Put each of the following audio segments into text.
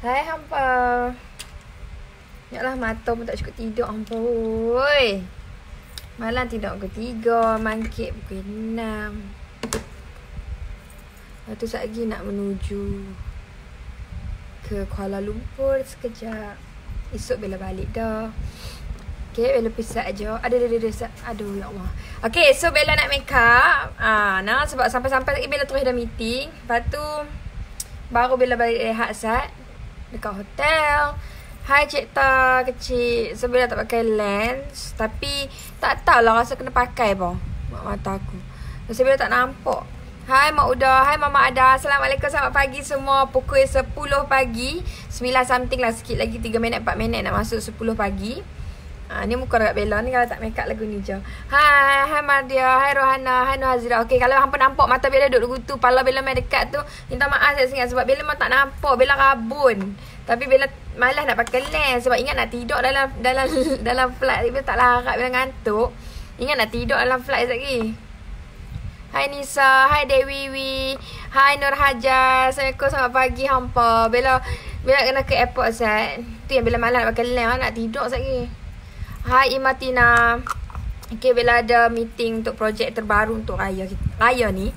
Hai hampa. Yaklah mata pun tak cukup tidur hampa. Malam tidur pukul tiga, mangkit pukul enam. Lepas tu lagi nak menuju ke Kuala Lumpur sekejap. Esok bila balik dah. Okay, Bella pisah aja. Ada, ada, ada, ada. Aduh, ya Allah. Okay, so Bella nak make up. Ah, nah, sebab sampai-sampai lagi Bella terus ada meeting. Lepas tu, baru Bella balik rehat sat. Dekat hotel. Hai Cik Ta kecil. So Bella tak pakai lens. Tapi tak tahulah rasa kena pakai pun. Mak mata aku. So Bella tak nampak. Hai Mak Uda. Hai Mama Ada. Assalamualaikum. Selamat pagi semua. Pukul 10 pagi. 9 something lah. Sikit lagi 3 minit 4 minit nak masuk 10 pagi. Ha, ni muka dekat Bella ni kalau tak make up lagu ni je. Hai, hai Mardia, hai Rohana, hai Nur Hazira. Okey, kalau hampa nampak mata Bella duduk lugu tu, pala Bella main dekat tu, minta maaf saya sangat sebab Bella memang tak nampak, Bella rabun. Tapi Bella malas nak pakai lens sebab ingat nak tidur dalam dalam dalam flight Bella tak larat Bella ngantuk. Ingat nak tidur dalam flight lagi. Hai Nisa, hai Dewi Wi, hai Nur Hajar. Assalamualaikum selamat pagi hampa. Bella Bella kena ke airport set. Tu yang Bella malas nak pakai lens nak tidur lagi. Hai Imatina. Okay, Bella ada meeting untuk projek terbaru untuk Raya Raya ni.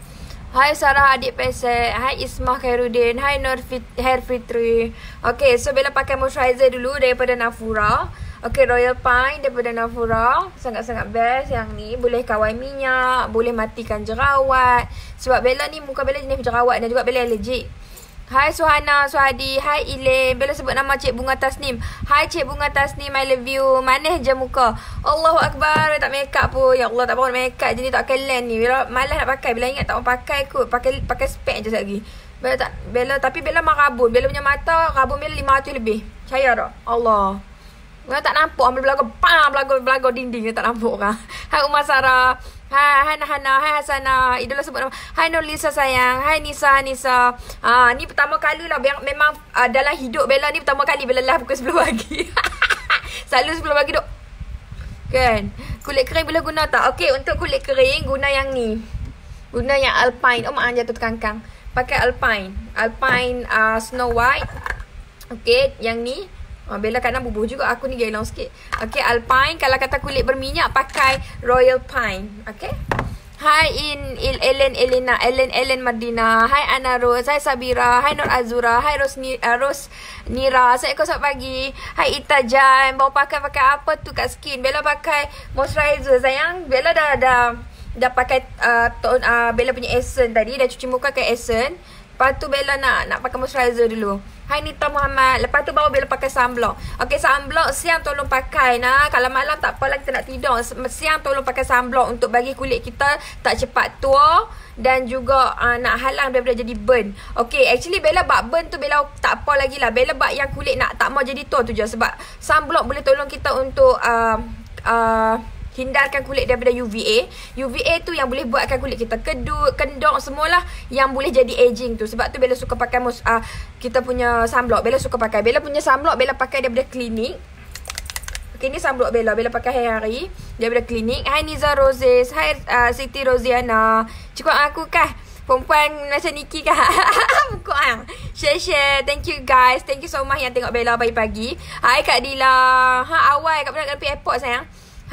Hai Sarah adik pesek. Hai Ismah Khairuddin. Hai Nur Fit Hair Fitri. Okay, so Bella pakai moisturizer dulu daripada Nafura. Okay, Royal Pine daripada Nafura. Sangat-sangat best yang ni. Boleh kawai minyak. Boleh matikan jerawat. Sebab Bella ni muka Bella jenis jerawat dan juga Bella allergic. Hai Suhana, Suhadi. Hai Ile. Bella sebut nama Cik Bunga Tasnim. Hai Cik Bunga Tasnim. I love you. Manis je muka. Allahu Akbar. Tak make up pun. Ya Allah tak mahu make up. Jadi tak pakai lens ni. Bella malas nak pakai. Bella ingat tak mau pakai kot. Pakai pakai spek je lagi. Bella tak. Bella tapi Bella memang rabun. Bella punya mata rabun Bella 500 lebih. Percaya tak? Allah. Bella tak nampak. Ambil belaga. Pam. Belaga, belaga dinding. Tak nampak kan. Hai Umar Sarah. Hai, hai Nahana, hai Hasana. Idola sebut nama. Hai Nurlisa sayang. Hai Nisa, Nisa. Ah, ni pertama kali lah. Memang uh, dalam hidup Bella ni pertama kali Bella lah pukul 10 pagi. Selalu 10 pagi duk. Kan? Kulit kering boleh guna tak? Okey, untuk kulit kering guna yang ni. Guna yang Alpine. Oh, mak jatuh kangkang. Pakai Alpine. Alpine uh, Snow White. Okey, yang ni. Oh, Bella kadang bubuh juga aku ni gailang sikit. Okay, Alpine. Kalau kata kulit berminyak, pakai Royal Pine. Okay. Hai In, Il, Ellen, Elena, Ellen, Ellen Mardina. Hai Anna Rose. Hai Sabira. Hai Nur Azura. Hai Ros, Ni, uh, Ros Nira. Assalamualaikum selamat pagi. Hai Ita Jan. Bawa pakai-pakai apa tu kat skin? Bella pakai moisturizer sayang. Bella dah dah dah pakai uh, ton, uh, Bella punya essence tadi. Dah cuci muka ke essence. Lepas tu Bella nak nak pakai moisturizer dulu. Hai Nita Muhammad. Lepas tu baru Bella pakai sunblock. Okay sunblock siang tolong pakai nah. Kalau malam tak apa kita nak tidur. Siang tolong pakai sunblock untuk bagi kulit kita tak cepat tua. Dan juga uh, nak halang daripada jadi burn. Okay actually Bella buat burn tu Bella tak apa lagi lah. Bella buat yang kulit nak tak mau jadi tua tu je. Sebab sunblock boleh tolong kita untuk... Uh, uh, Hindarkan kulit daripada UVA. UVA tu yang boleh buatkan kulit kita kedut, kendok semualah yang boleh jadi aging tu. Sebab tu Bella suka pakai mus uh, kita punya sunblock. Bella suka pakai. Bella punya sunblock Bella pakai daripada klinik. Okay, ni sunblock Bella. Bella pakai hari-hari daripada klinik. Hai Niza Roses. Hai uh, Siti Rosiana. Cukup aku kah? Perempuan macam Nikki kah? Buku ah. Share share. Thank you guys. Thank you so much yang tengok Bella pagi-pagi. Hai Kak Dila. Ha awal kat mana kat airport sayang?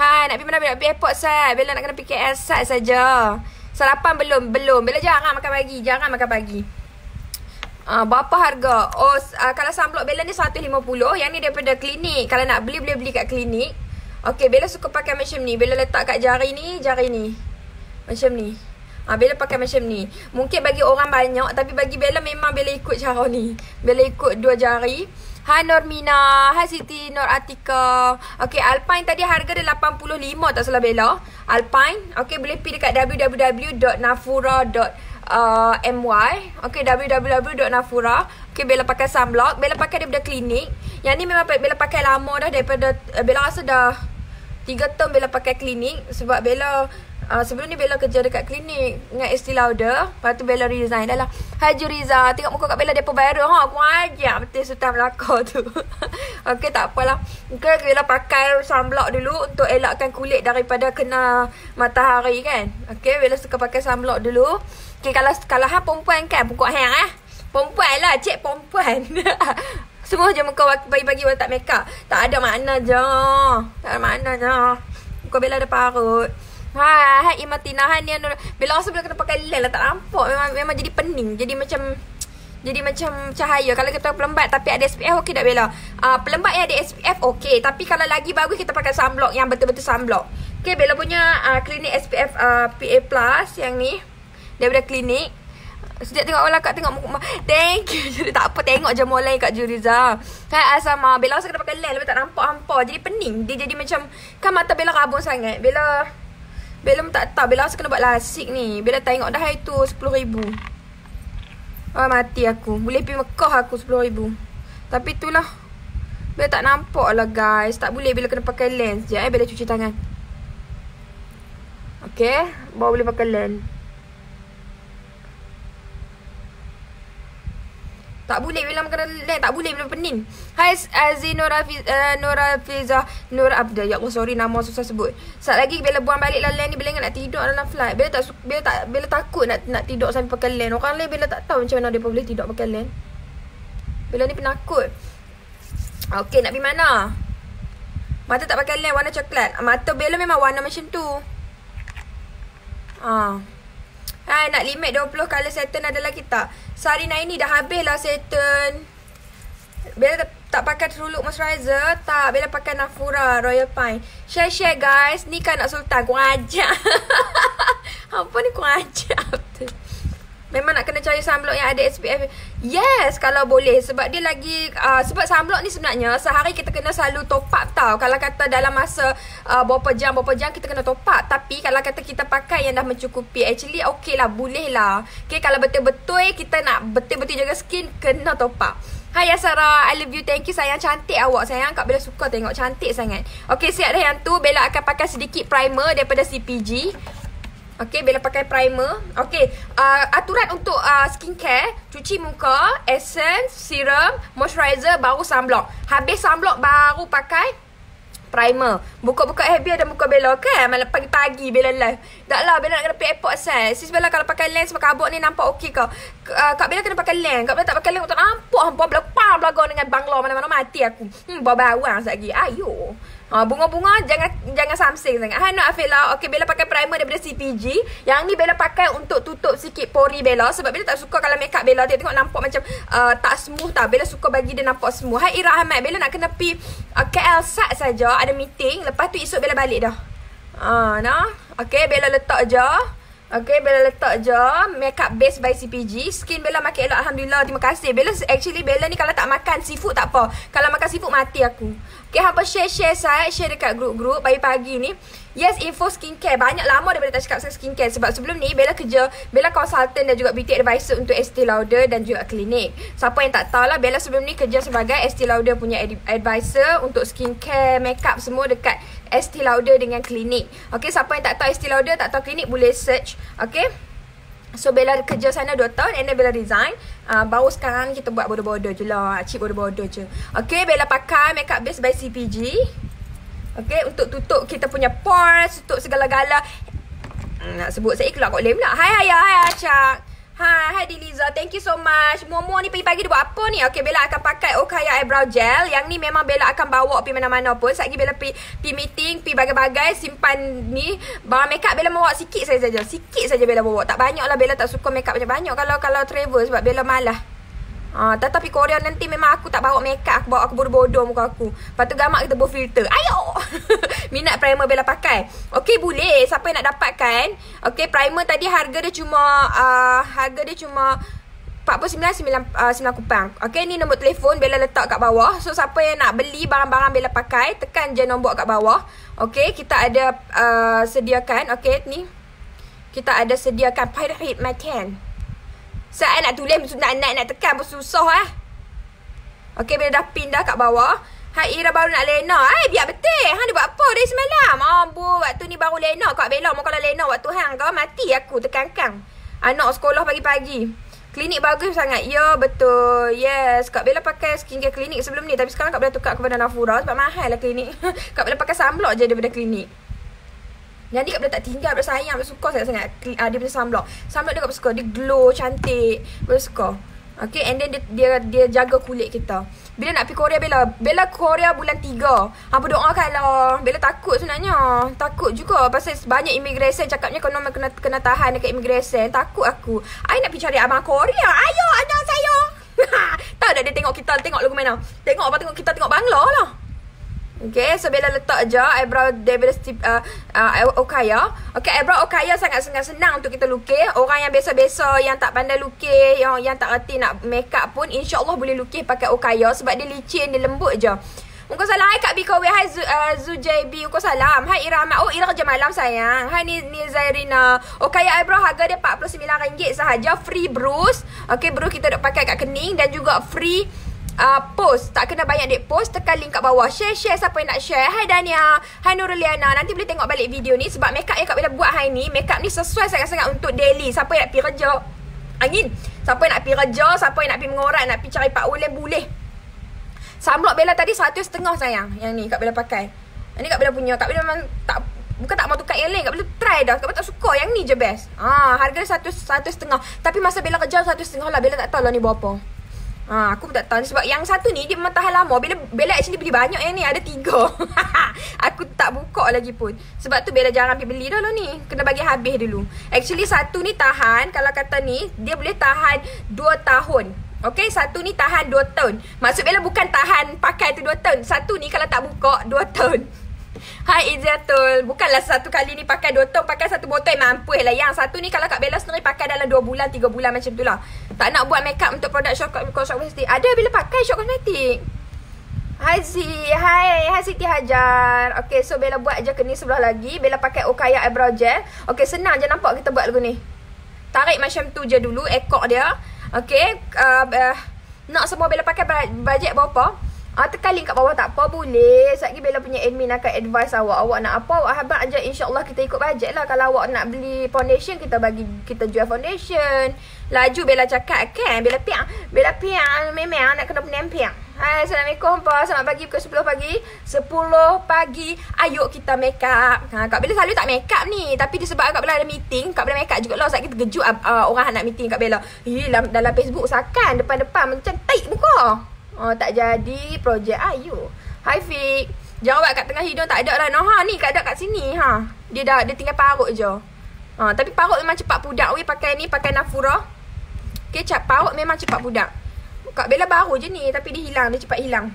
Hai, nak pergi mana? Nak pergi airport sat. Bella nak kena pergi KL sat saja. Sarapan belum? Belum. Bella jarang makan pagi. Jarang makan pagi. Uh, berapa harga? Oh, uh, kalau sunblock Bella ni 150. Yang ni daripada klinik. Kalau nak beli, boleh beli kat klinik. Okay, Bella suka pakai macam ni. Bella letak kat jari ni, jari ni. Macam ni. Ah, Bella pakai macam ni. Mungkin bagi orang banyak. Tapi bagi Bella memang Bella ikut cara ni. Bella ikut dua jari. Hai Normina, hai Siti Nur Atika. Okey, Alpine tadi harga dia 85 tak salah Bella. Alpine. Okey, boleh pergi dekat www.nafura.my. Okey, www.nafura. Okey, Bella pakai sunblock. Bella pakai daripada klinik. Yang ni memang Bella pakai lama dah daripada uh, Bella rasa dah 3 tahun Bella pakai klinik sebab Bella Uh, sebelum ni Bella kerja dekat klinik dengan Estee Lauder. Lepas tu Bella resign dah lah. Haji Riza. Tengok muka kat Bella depa viral. Ha, aku ajar betul sultan Melaka tu. okay, tak apalah. Okay, Bella pakai sunblock dulu untuk elakkan kulit daripada kena matahari kan. Okay, Bella suka pakai sunblock dulu. Okay, kalau kalau ha perempuan kan, pokok hang eh. Perempuan lah, cik perempuan. Semua je muka pagi-pagi tak make up. Tak ada makna je. Tak ada makna je. Muka Bella ada parut. Hai, hai Imatina, hai ni Bella rasa Bella kena pakai lens lah. Tak nampak. Memang, memang jadi pening. Jadi macam... Jadi macam cahaya. Kalau kita pelembat Tapi ada SPF Okey tak Bella? Uh, Pelembat yang ada SPF Okey. Tapi kalau lagi bagus Kita pakai sunblock Yang betul-betul sunblock. Okay Bella punya uh, Klinik SPF uh, PA Plus Yang ni Daripada klinik. Sejak tengok orang kat tengok muka Thank you. Jadi tak apa tengok je mulai kat Juriza. Hai Asama. Bella rasa kena pakai lens Lepas tak nampak hampa. Jadi pening. Dia jadi macam Kan mata Bella rabun sangat. Bella Bella tak tahu Bella rasa kena buat lasik ni. Bella tengok dah hari tu RM10,000 Oh mati aku. Boleh pergi Mekah aku RM10,000 Tapi itulah. Bella tak nampak lah guys. Tak boleh Bella kena pakai lens. Je eh Bella cuci tangan. Okay Bawa boleh pakai lens Tak boleh bila makan lem. Tak boleh bila pening. Hai Azin Nora Fiz, uh, Nora Fiza Nora Abdul. Ya Allah sorry nama susah sebut. Saat lagi bila buang balik lem ni bila nak tidur dalam flight. Bila tak bila tak bila takut nak nak tidur sampai pakai lem. Orang lain bila tak tahu macam mana dia boleh tidur pakai lem. Bila ni penakut. Okey nak pergi mana? Mata tak pakai lem warna coklat. Mata Bella memang warna macam tu. Ah. Hai nak limit 20 color settle ada lagi tak? Sarina ini dah habis lah settle. Bella tak, pakai True Look Moisturizer. Tak. Bella pakai Nafura Royal Pine. Share-share guys. Ni kan nak sultan. Kurang ajar. Apa ni kurang ajar? Memang nak kena cari sunblock yang ada SPF. Yes, kalau boleh. Sebab dia lagi... Uh, sebab sunblock ni sebenarnya sehari kita kena selalu top up tau. Kalau kata dalam masa uh, berapa jam, berapa jam kita kena top up. Tapi kalau kata kita pakai yang dah mencukupi, actually okey lah, boleh lah. Okay, kalau betul-betul kita nak betul-betul jaga skin, kena top up. Hai Sarah, I love you, thank you sayang cantik awak sayang Kak Bella suka tengok cantik sangat Okay siap dah yang tu Bella akan pakai sedikit primer daripada CPG Okay, Bella pakai primer. Okay, uh, aturan untuk uh, skincare, cuci muka, essence, serum, moisturizer, baru sunblock. Habis sunblock, baru pakai primer. Buka-buka FB ada muka Bella kan? Malam pagi-pagi Bella live. Tak lah, Bella nak kena pergi airport sel. Sis Bella kalau pakai lens pakai abok ni nampak okey kau. Uh, Kak Bella kena pakai lens. Kak Bella tak pakai lens, tak nampak. Hampa belakang belakang dengan bangla mana-mana mati aku. Hmm, bawa bawang lagi. Ayo. Ha, bunga-bunga jangan jangan samsing sangat. Hai nak Afila. Okey Bella pakai primer daripada CPG. Yang ni Bella pakai untuk tutup sikit pori Bella sebab Bella tak suka kalau makeup Bella tengok nampak macam uh, tak smooth tau. Bella suka bagi dia nampak smooth. Hai Ira Ahmad. Bella nak kena pi uh, KL sat saja ada meeting. Lepas tu esok Bella balik dah. Ah, uh, nah. Okey Bella letak je. Okay, Bella letak je Makeup base by CPG Skin Bella makin elok Alhamdulillah Terima kasih Bella actually Bella ni kalau tak makan seafood tak apa Kalau makan seafood mati aku Okay, hampa share-share saya Share dekat grup-grup Pagi-pagi ni Yes, info skincare. Banyak lama daripada tak cakap pasal skincare. Sebab sebelum ni, Bella kerja, Bella consultant dan juga beauty advisor untuk Estee Lauder dan juga klinik. Siapa yang tak tahu lah, Bella sebelum ni kerja sebagai Estee Lauder punya advisor untuk skincare, makeup semua dekat Estee Lauder dengan klinik. Okay, siapa yang tak tahu Estee Lauder, tak tahu klinik, boleh search. Okay. So Bella kerja sana 2 tahun and then Bella resign uh, Baru sekarang kita buat bodoh-bodoh je lah Cik bodoh-bodoh je Okay Bella pakai makeup base by CPG Okay, untuk tutup kita punya pores, tutup segala-gala. Hmm, nak sebut saya keluar kot lem pula. Hai Ayah, hai Acak. Hai, hai Diliza. Thank you so much. Momo ni pagi-pagi dia buat apa ni? Okay, Bella akan pakai Okaya Eyebrow Gel. Yang ni memang Bella akan bawa pergi mana-mana pun. Sekejap Bella pergi, pergi meeting, pergi bagai-bagai, simpan ni. Barang makeup Bella bawa sikit saja. Sikit saja Bella bawa. Tak banyak lah Bella tak suka makeup banyak-banyak kalau kalau travel sebab Bella malah. Ha, tetapi Korea nanti memang aku tak bawa makeup Aku bawa aku bodoh-bodoh muka aku. Lepas tu gamak kita berfilter Ayo! Minat primer Bella pakai. Okay boleh. Siapa yang nak dapatkan? Okay primer tadi harga dia cuma uh, Harga dia cuma 49.9 uh, kupang. Okay ni nombor telefon Bella letak kat bawah. So siapa yang nak beli barang-barang Bella pakai Tekan je nombor kat bawah. Okay kita ada uh, Sediakan. Okay ni. Kita ada sediakan. Pirate Macan saya nak tulis nak nak nak tekan pun susah eh. Okey bila dah pin dah kat bawah. Hai Ira baru nak lena. Eh biar betul. Hang dia buat apa dari semalam? Ambo oh, waktu ni baru lena kat Bella. Mau kalau lena waktu hang kau mati aku tekan-kan. Anak sekolah pagi-pagi. Klinik bagus sangat. Ya betul. Yes. Kak Bella pakai skincare klinik sebelum ni. Tapi sekarang Kak Bella tukar kepada Nafura. Sebab mahal lah klinik. Kak Bella pakai sunblock je daripada klinik. Yang dia kat tak tinggal Bila sayang Bila suka saya sangat uh, Dia punya sunblock Sunblock dia kat suka Dia glow cantik Bila suka Okay and then dia, dia dia jaga kulit kita. Bila nak pergi Korea Bella, Bella Korea bulan 3. Apa doakanlah. Bella takut sebenarnya. Takut juga pasal banyak immigration cakapnya kena kena kena tahan dekat immigration. Takut aku. I nak pergi cari abang Korea. Ayo anak saya. Tahu tak dia tengok kita tengok lagu mana? Tengok apa tengok kita tengok Bangla lah. Okay, so Bella letak je eyebrow Steve uh, uh, Okaya. Okay, eyebrow Okaya sangat-sangat senang untuk kita lukis. Orang yang biasa-biasa, yang tak pandai lukis, yang yang tak reti nak make up pun, insyaAllah boleh lukis pakai Okaya sebab dia licin, dia lembut je. Muka salam, hai Kak Bikowi, hai Zu, uh, Zu JB, muka salam. Hai Irama, oh Ira kerja malam sayang. Hai ni, ni Zairina. Okaya eyebrow harga dia RM49 sahaja, free bruise. Okay, bruise kita duk pakai kat kening dan juga free uh, post. Tak kena banyak dek post Tekan link kat bawah. Share-share siapa yang nak share. Hai Dania. Hai Nuruliana Nanti boleh tengok balik video ni Sebab makeup yang Kak Bella buat hari ni Makeup ni sesuai sangat-sangat untuk daily. Siapa yang nak pergi kerja? Angin. Siapa yang nak pergi kerja? Siapa yang nak pergi mengorat Nak pergi cari pak boleh boleh. Sunblock Bella tadi Satu setengah sayang Yang ni Kak Bella pakai. Ini Kak Bella punya. Kak Bella memang tak Bukan tak mau tukar yang lain. Kak Bella try dah. Kak Bella tak suka Yang ni je best. Ah, Harga satu, satu setengah. Tapi masa Bella kerja Satu setengah lah. Bella tak tahu lah ni berapa Ha, aku pun tak tahu sebab yang satu ni dia memang tahan lama. Bila Bella actually beli banyak yang ni ada tiga. aku tak buka lagi pun. Sebab tu Bella jarang pergi beli dah lah ni. Kena bagi habis dulu. Actually satu ni tahan kalau kata ni dia boleh tahan dua tahun. Okay satu ni tahan dua tahun. Maksud Bella bukan tahan pakai tu dua tahun. Satu ni kalau tak buka dua tahun. Hai Iziatul Bukanlah satu kali ni pakai dua tahun Pakai satu botol mampu lah Yang satu ni kalau Kak Bella sendiri pakai dalam dua bulan Tiga bulan macam tu lah. Tak nak buat makeup untuk produk Shop Cosmetic Ada bila pakai Shop Cosmetic? Hai Hai. Hai Siti Hajar. Okay so Bella buat je kening sebelah lagi. Bella pakai Okaya Eyebrow Gel. Okay senang je nampak kita buat lagu ni. Tarik macam tu je dulu Ekor dia. Okay uh, uh, Nak semua Bella pakai bajet berapa Ah, tekan link kat bawah tak apa boleh. Sekejap lagi Bella punya admin akan advice awak. Awak nak apa? Awak habak aja insyaAllah kita ikut bajet lah. Kalau awak nak beli foundation, kita bagi kita jual foundation. Laju Bella cakap kan? Bella piang. Bella piang. Memang nak kena penemping. Hai, Assalamualaikum pa. Selamat pagi pukul 10 pagi. 10 pagi. Ayo kita make up. Ha, Kak Bella selalu tak make up ni. Tapi disebab Kak Bella ada meeting, Kak Bella make up juga lah. Sebab kita terkejut uh, orang nak meeting Kak Bella. Ih, dalam, dalam Facebook sakan depan-depan macam taik muka. Oh, tak jadi projek ayu. Hai Fik. Buat kat tengah hidung tak ada lah. No, ha, ni kat ada kat sini. Ha. Dia dah dia tinggal parut je. Ha, tapi parut memang cepat pudak. Weh pakai ni, pakai Nafura. Okay, cap parut memang cepat pudak. Kak Bella baru je ni tapi dia hilang. Dia cepat hilang.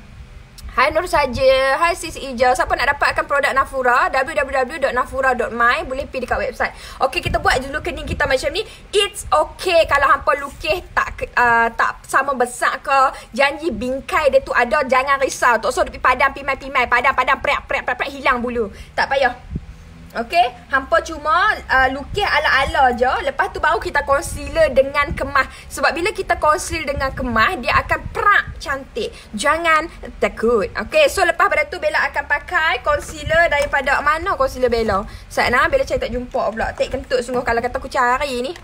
Hai Nur saja. Hai Sis Ija. Siapa nak dapatkan produk Nafura? www.nafura.my Boleh pergi dekat website. Okey, kita buat dulu kening kita macam ni. It's okay kalau hampa lukis tak uh, tak sama besar ke. Janji bingkai dia tu ada. Jangan risau. Tok so, pergi padam, pimai-pimai. Padam, padam, preak, preak, preak, preak, hilang bulu. Tak payah. Okay, hampa cuma uh, lukis ala-ala je. Lepas tu baru kita concealer dengan kemah. Sebab bila kita conceal dengan kemah, dia akan perak cantik. Jangan takut. Okay, so lepas pada tu Bella akan pakai concealer daripada mana concealer Bella? Saat nak Bella cari tak jumpa pula. Tak kentut sungguh kalau kata aku cari ni.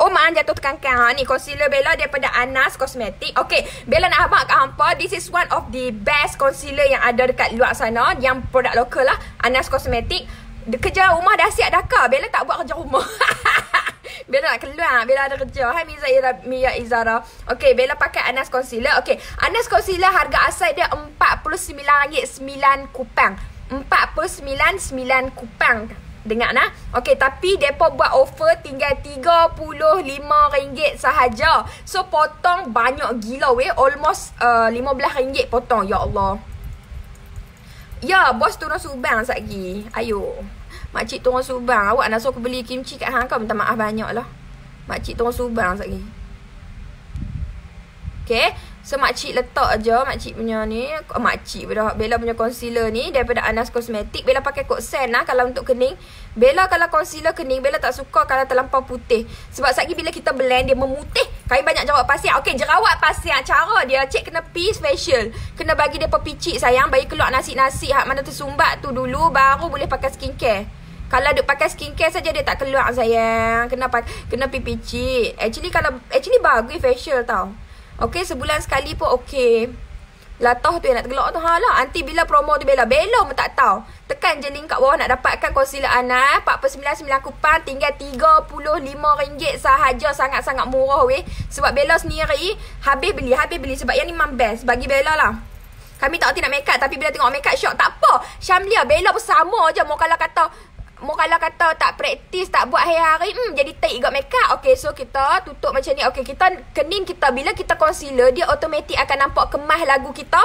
Oh, mak jatuh tekan kan. Ha, ni concealer Bella daripada Anas Cosmetic. Okay, Bella nak habak kat hampa. This is one of the best concealer yang ada dekat luar sana. Yang produk lokal lah. Anas Cosmetic kerja rumah dah siap dah kah? Bella tak buat kerja rumah. Bella nak keluar. Bella ada kerja. Hai Miza Ira, Mia Izara. Okay, Bella pakai Anas Concealer. Okay, Anas Concealer harga asal dia RM49.9 kupang. RM49.9 kupang. Dengar nah. Okay, tapi depa buat offer tinggal RM35 sahaja. So, potong banyak gila weh. Almost uh, RM15 potong. Ya Allah. Ya, bos turun Subang sat lagi. Ayo. Makcik turun Subang. Awak nak suruh aku beli kimchi kat hang kau minta maaf banyak lah. Makcik turun Subang sat lagi. Okay. So makcik letak je makcik punya ni. Oh, makcik dah Bella punya concealer ni daripada Anas Cosmetic. Bella pakai kod sen lah kalau untuk kening. Bella kalau concealer kening, Bella tak suka kalau terlampau putih. Sebab sat bila kita blend dia memutih. Kami banyak jerawat pasien. Okay, jerawat pasien. Cara dia cek kena piece facial. Kena bagi dia pepicik sayang. Bagi keluar nasi-nasi. Hak mana tersumbat tu dulu. Baru boleh pakai skincare. Kalau dia pakai skincare saja dia tak keluar sayang. Kena kena pipicik. Actually kalau actually bagus facial tau. Okay, sebulan sekali pun okay. Latah tu yang nak tergelak tu. Ha lah, nanti bila promo tu Bella. Bella pun tak tahu. tekan je link kat bawah nak dapatkan concealer Ana 4.99 kupang tinggal RM35 sahaja sangat-sangat murah weh sebab Bella sendiri habis beli habis beli sebab yang ni memang best bagi Bella lah kami tak reti nak make up tapi bila tengok make up shock tak apa Syamlia Bella pun sama je mau kalau kata mau kalau kata tak praktis tak buat hari-hari hmm jadi take juga make up okey so kita tutup macam ni okey kita kening kita bila kita concealer dia automatik akan nampak kemas lagu kita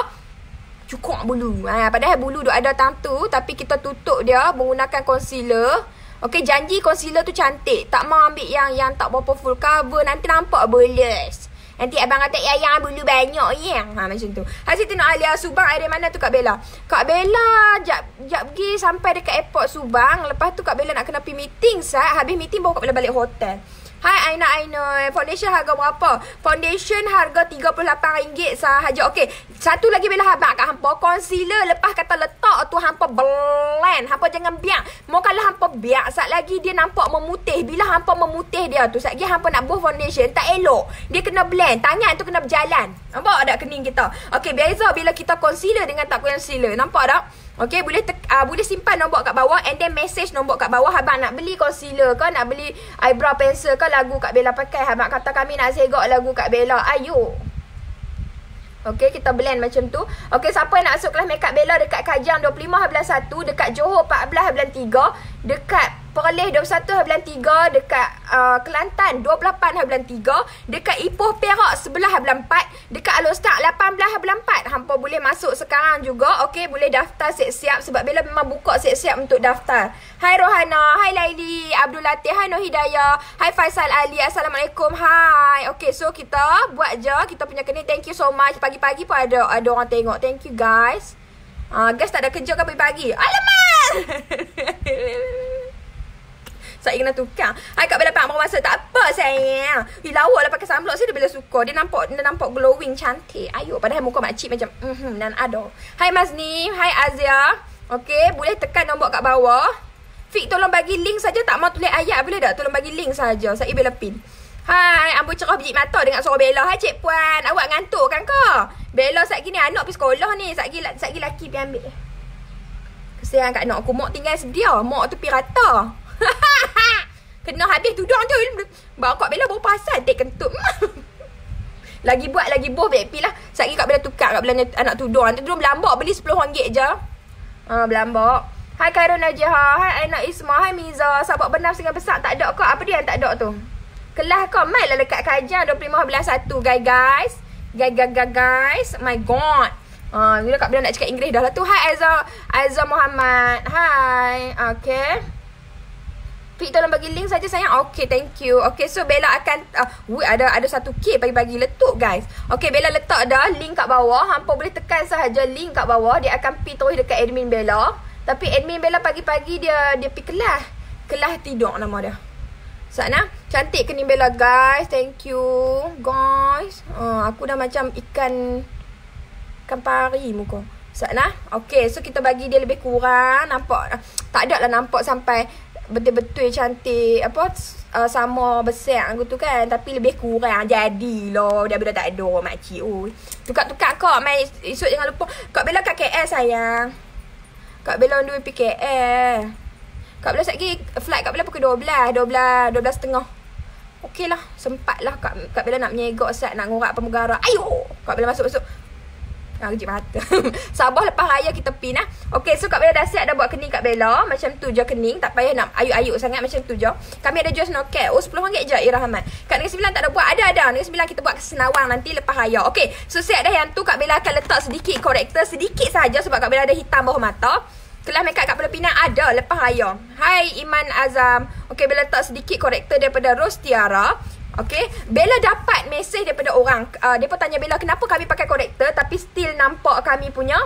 cukup bulu. Ha, padahal bulu tu ada tang tu tapi kita tutup dia menggunakan concealer. Okey, janji concealer tu cantik. Tak mau ambil yang yang tak berapa full cover nanti nampak bolos. Nanti abang kata ya yang bulu banyak ya. Ha macam tu. Hasil tengok Alia Subang ada mana tu Kak Bella? Kak Bella jap jap pergi sampai dekat airport Subang. Lepas tu Kak Bella nak kena pergi meeting sat. Habis meeting baru Kak Bella balik hotel. Hai Aina Aina. Foundation harga berapa? Foundation harga RM38 sahaja. Okey, satu lagi bila habaq kat hampa, concealer lepas kata letak tu hampa blend. Hampa jangan biak. Mau kalau hampa biak, sat lagi dia nampak memutih. Bila hampa memutih dia tu, sat lagi hampa nak buat foundation, tak elok. Dia kena blend. Tangan tu kena berjalan. Nampak tak kening kita? Okey, biasa bila kita concealer dengan tak concealer. Nampak tak? Okay, boleh tek, uh, boleh simpan nombor kat bawah and then message nombor kat bawah. Abang nak beli concealer ke, nak beli eyebrow pencil ke lagu Kak Bella pakai. Abang kata kami nak segok lagu Kak Bella. Ayo. Okay, kita blend macam tu. Okay, siapa nak masuk kelas makeup Bella dekat Kajang 25 1, dekat Johor 14 3, dekat Perlis 21 bulan 3 dekat uh, Kelantan 28 bulan 3 dekat Ipoh Perak 11 bulan 4 dekat Alostak 18 bulan 4 hampa boleh masuk sekarang juga. Okey boleh daftar siap-siap sebab bila memang buka siap-siap untuk daftar. Hai Rohana hai Laili Abdul Latif hai Noh Hidayah hai Faisal Ali assalamualaikum hai. Okey so kita buat je kita punya kena. Thank you so much. Pagi-pagi pun ada ada orang tengok. Thank you guys. Uh, guys tak ada kerja ke pagi-pagi? Alamak Saya kena tukar. Hai Kak Bella Pak masa tak apa sayang. Ih lawa lah pakai sunblock saya dia bila suka. Dia nampak dia nampak glowing cantik. Ayo padahal muka mak cik macam mhm dan ada. Hai Mas Ni, hai Azia. Okey, boleh tekan nombor kat bawah. Fik tolong bagi link saja tak mau tulis ayat boleh tak? Tolong bagi link saja. Saya Bella pin. Hai, ambil cerah biji mata dengan suara Bella. Hai Cik Puan, awak ngantuk kan ke? Bella sat gini anak pergi sekolah ni. Sat gila sat gila laki pergi ambil. Kesian kat anak aku. Mak tinggal sedia. Mak tu pirata. Kena habis tudung tu. Bawa Kak Bella bawa pasal. Dek kentut. lagi buat lagi boh baby lah. Sekali Kak Bella tukar Kak Bella anak tudung. Nanti tudung belambak beli RM10 je. Ah, uh, belambak. Hai Khairul Najihah. Hai Aina Isma. Hai Miza. Sahabat benar dengan besar tak ada kok. Apa dia yang tak ada tu? Kelas kau mai lah dekat kajian 25.1 guys guys. Guys guys. My god. Uh, bila Kak Bella nak cakap Inggeris dah lah tu. Hai Aiza. Aiza Muhammad. Hai. Okay. Fik tolong bagi link saja sayang. Okay, thank you. Okay, so Bella akan uh, ada ada satu K bagi-bagi letup guys. Okay, Bella letak dah link kat bawah. Hampa boleh tekan sahaja link kat bawah. Dia akan pi terus dekat admin Bella. Tapi admin Bella pagi-pagi dia dia pi kelas. Kelas tidur nama dia. Sana, cantik kening Bella guys. Thank you guys. Uh, aku dah macam ikan ikan pari muka. Sana. Okay, so kita bagi dia lebih kurang. Nampak. Tak ada lah nampak sampai betul-betul cantik apa uh, sama besar aku tu kan tapi lebih kurang jadi lo dah bila tak ada mak cik oi tukar-tukar kak mai esok jangan lupa kak Bella kat KL sayang kak Bella on the way KL kak Bella lagi flight kak Bella pukul 12 12 12 setengah Okey lah, sempat lah Kak, Kak Bella nak menyegok saat nak ngorak pemegara. Ayo! Kak Bella masuk-masuk. Ha, kejip mata. Sabah lepas raya kita pin lah. Okay, so Kak Bella dah siap dah buat kening Kak Bella. Macam tu je kening. Tak payah nak ayuk-ayuk sangat macam tu je. Kami ada jual snorkel. Oh, RM10 je Ira Rahman. Kak Negeri Sembilan tak ada buat. Ada-ada. Negeri Sembilan kita buat kesenawang nanti lepas raya. Okay, so siap dah yang tu. Kak Bella akan letak sedikit korektor. Sedikit saja sebab Kak Bella ada hitam bawah mata. Kelas makeup Kak Bella Pinang ada lepas raya. Hai Iman Azam. Okay, Bella letak sedikit korektor daripada Rose Tiara. Okay Bella dapat mesej daripada orang. Uh, Dia pun tanya Bella Kenapa kami pakai korektor Tapi still nampak kami punya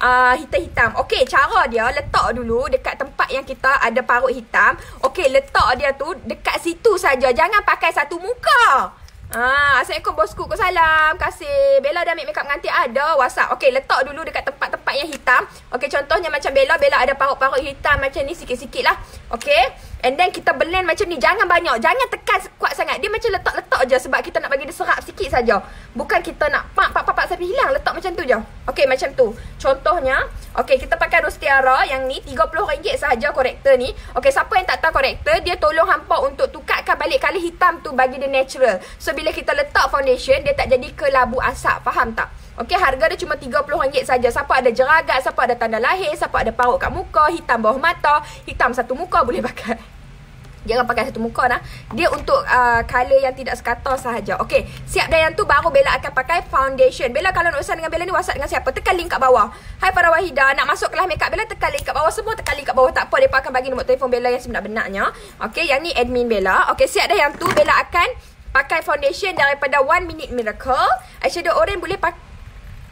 uh, Hitam-hitam Okay cara dia Letak dulu Dekat tempat yang kita Ada parut hitam. Okay letak dia tu Dekat situ saja. Jangan pakai satu muka Ah, Assalamualaikum bosku Kau salam Kasih Bella dah make makeup nganti Ada whatsapp Okay letak dulu dekat tempat-tempat tempat yang hitam. Okay, contohnya macam Bella. Bella ada parut-parut hitam macam ni sikit-sikit lah. Okay. And then kita blend macam ni. Jangan banyak. Jangan tekan kuat sangat. Dia macam letak-letak je sebab kita nak bagi dia serap sikit saja. Bukan kita nak pak pak pak pak sampai hilang. Letak macam tu je. Okay, macam tu. Contohnya, okay, kita pakai Rostiara yang ni RM30 sahaja korektor ni. Okay, siapa yang tak tahu korektor, dia tolong hampa untuk tukarkan balik kali hitam tu bagi dia natural. So, bila kita letak foundation, dia tak jadi kelabu asap. Faham tak? Okey, harga dia cuma RM30 saja. Siapa ada jeragat, siapa ada tanda lahir, siapa ada parut kat muka, hitam bawah mata, hitam satu muka boleh pakai. Jangan pakai satu muka nah. Dia untuk uh, color yang tidak sekata sahaja. Okey, siap dah yang tu baru Bella akan pakai foundation. Bella kalau nak urusan dengan Bella ni WhatsApp dengan siapa? Tekan link kat bawah. Hai para wahida, nak masuk kelas makeup Bella tekan link kat bawah. Semua tekan link kat bawah. Tak apa, depa akan bagi nombor telefon Bella yang sebenar-benarnya. Okey, yang ni admin Bella. Okey, siap dah yang tu Bella akan pakai foundation daripada One Minute Miracle. Eyeshadow orange boleh pakai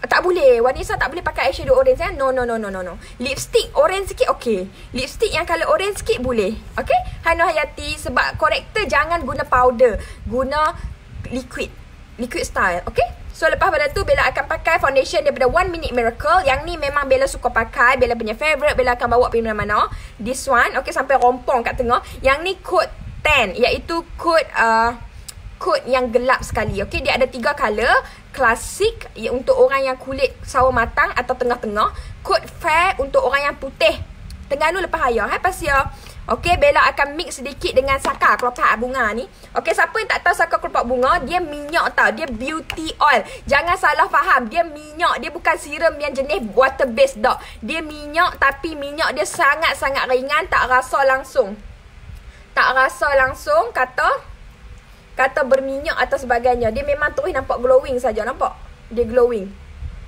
tak boleh. Wanita tak boleh pakai eyeshadow orange eh. No, no, no, no, no, no. Lipstick orange sikit okey. Lipstick yang color orange sikit boleh. Okey? Hano Hayati sebab corrector jangan guna powder. Guna liquid. Liquid style. Okey? So lepas pada tu Bella akan pakai foundation daripada One Minute Miracle. Yang ni memang Bella suka pakai. Bella punya favourite. Bella akan bawa pergi mana-mana. This one. Okay sampai rompong kat tengah. Yang ni code 10. Iaitu code... Uh, code yang gelap sekali. Okay, dia ada tiga color. Klasik ya, untuk orang yang kulit sawo matang atau tengah-tengah. Code fair untuk orang yang putih. Tengah nu lepas ayah. Hai pasia. Okay, Bella akan mix sedikit dengan saka kelopak bunga ni. Okay, siapa yang tak tahu saka kelopak bunga, dia minyak tau. Dia beauty oil. Jangan salah faham. Dia minyak. Dia bukan serum yang jenis water based dok. Dia minyak tapi minyak dia sangat-sangat ringan. Tak rasa langsung. Tak rasa langsung kata kata berminyak atau sebagainya. Dia memang terus nampak glowing saja. Nampak? Dia glowing.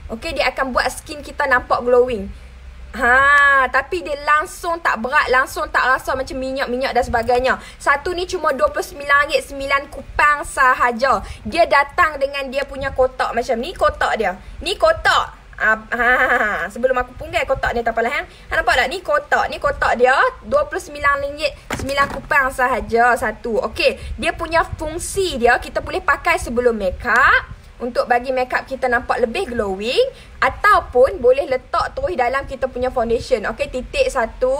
Okay, dia akan buat skin kita nampak glowing. Ha, tapi dia langsung tak berat, langsung tak rasa macam minyak-minyak dan sebagainya. Satu ni cuma RM29 9 kupang sahaja. Dia datang dengan dia punya kotak macam ni kotak dia. Ni kotak. Uh, ha, sebelum aku punggai kotak dia tak apalah kan. Ha, nampak tak? Ni kotak. Ni kotak dia RM29 9 kupang sahaja satu. Okey. Dia punya fungsi dia kita boleh pakai sebelum makeup untuk bagi makeup kita nampak lebih glowing ataupun boleh letak terus dalam kita punya foundation. Okey, titik satu.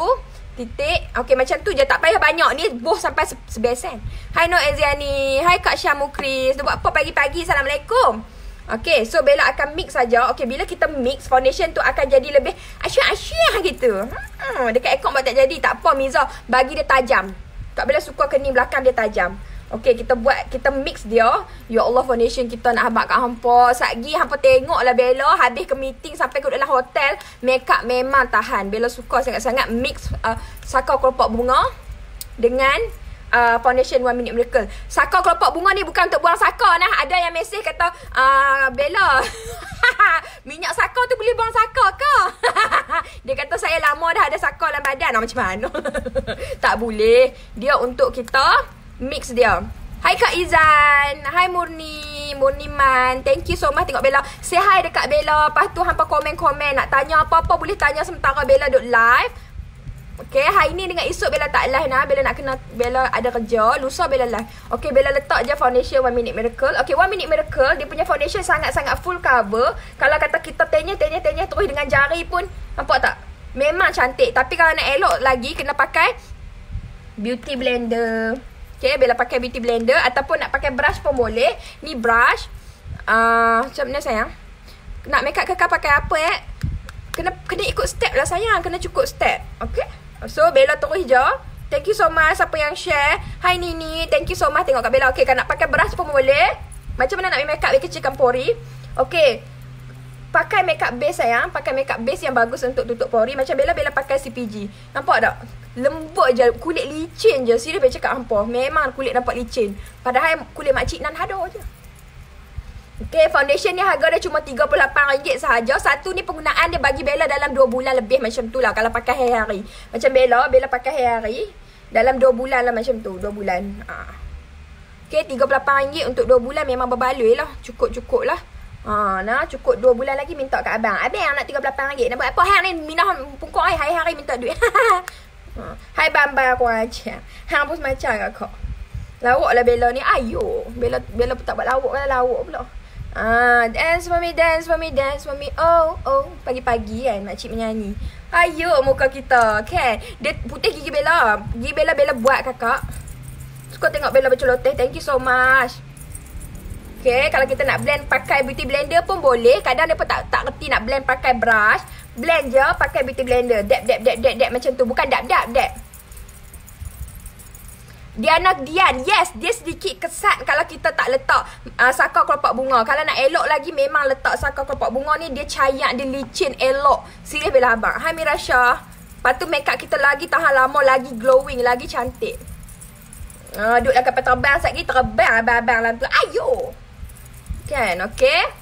Titik. Okey, macam tu je. Tak payah banyak. Ni boh sampai sebesen. Hai Nur Eziani. Hai Kak Syamukris. Buat apa pagi-pagi? Assalamualaikum. Okay, so Bella akan mix saja. Okay, bila kita mix, foundation tu akan jadi lebih asyik-asyik gitu. Hmm, dekat ekor buat tak jadi. Tak apa, Miza. Bagi dia tajam. Tak Bella suka kening belakang dia tajam. Okay, kita buat, kita mix dia. Ya Allah, foundation kita nak habak kat hampa. Satgi, hampa tengok lah Bella. Habis ke meeting sampai ke dalam hotel. Makeup memang tahan. Bella suka sangat-sangat mix uh, sakau kelopak bunga dengan uh, foundation one minute miracle. Saka kelopak bunga ni bukan untuk buang saka nah. Ada yang mesej kata uh, Bella. minyak saka tu boleh buang saka ke? dia kata saya lama dah ada saka dalam badan. Macam mana? tak boleh. Dia untuk kita mix dia. Hai Kak Izan. Hai Murni. Murni Man. Thank you so much tengok Bella. Say hi dekat Bella. Lepas tu hampa komen-komen. Nak tanya apa-apa boleh tanya sementara Bella duduk live. Okay, hari ni dengan esok Bella tak live nah. Bella nak kena Bella ada kerja. Lusa Bella live. Okay, Bella letak je foundation One Minute Miracle. Okay, One Minute Miracle dia punya foundation sangat-sangat full cover. Kalau kata kita tanya tanya tanya terus dengan jari pun nampak tak? Memang cantik. Tapi kalau nak elok lagi kena pakai beauty blender. Okay, Bella pakai beauty blender ataupun nak pakai brush pun boleh. Ni brush. Uh, macam mana sayang? Nak make up kekal pakai apa eh? Kena kena ikut step lah sayang. Kena cukup step. Okay? So Bella terus je. Thank you so much Siapa yang share. Hai Nini. Thank you so much Tengok Kak Bella Okay kan nak pakai beras pun boleh. Macam mana nak make up Dia kecilkan pori Okay Pakai makeup base sayang. Pakai makeup base yang bagus Untuk tutup pori. Macam Bella Bella pakai CPG Nampak tak? Lembut je. Kulit licin je. Serius Bella cakap hampa Memang kulit nampak licin. Padahal kulit makcik nan hado je Okay, foundation ni harga dia cuma RM38 sahaja. Satu ni penggunaan dia bagi Bella dalam 2 bulan lebih macam tu lah kalau pakai hari-hari. Macam Bella, Bella pakai hari-hari. Dalam 2 bulan lah macam tu, 2 bulan. Ha. Okay, RM38 untuk 2 bulan memang berbaloi lah. Cukup-cukup lah. Ha, nah, cukup 2 bulan lagi minta kat abang. Abang nak RM38. Nak buat apa? Hang ni minah pungkuk ai hari-hari minta duit. ha. Hai bamba aku aja. Hang pun macam kat kau. Lawak lah Bella ni. Ayo. Bella Bella pun tak buat lawak lah. Lawak pula. Ah, dance for me, dance for me, dance for me. Oh, oh. Pagi-pagi kan makcik menyanyi. Ayo muka kita, kan? Dia putih gigi Bella. Gigi Bella, Bella buat kakak. Suka tengok Bella berceloteh. Thank you so much. Okay, kalau kita nak blend pakai beauty blender pun boleh. Kadang pun tak tak reti nak blend pakai brush. Blend je pakai beauty blender. Dap, dap, dap, dap, dap macam tu. Bukan dap, dap, dap. Diana Dian Yes Dia sedikit kesat Kalau kita tak letak uh, Sakar kelopak bunga. Kalau nak elok lagi Memang letak sakar kelopak bunga ni Dia cayak Dia licin Elok. Serius bela abang. Hai Mirasha Lepas tu make up kita lagi Tahan lama Lagi glowing Lagi cantik. Uh, Duduk dekat terbang Sekejap terbang Abang-abang dalam tu. Ayo. Kan Okay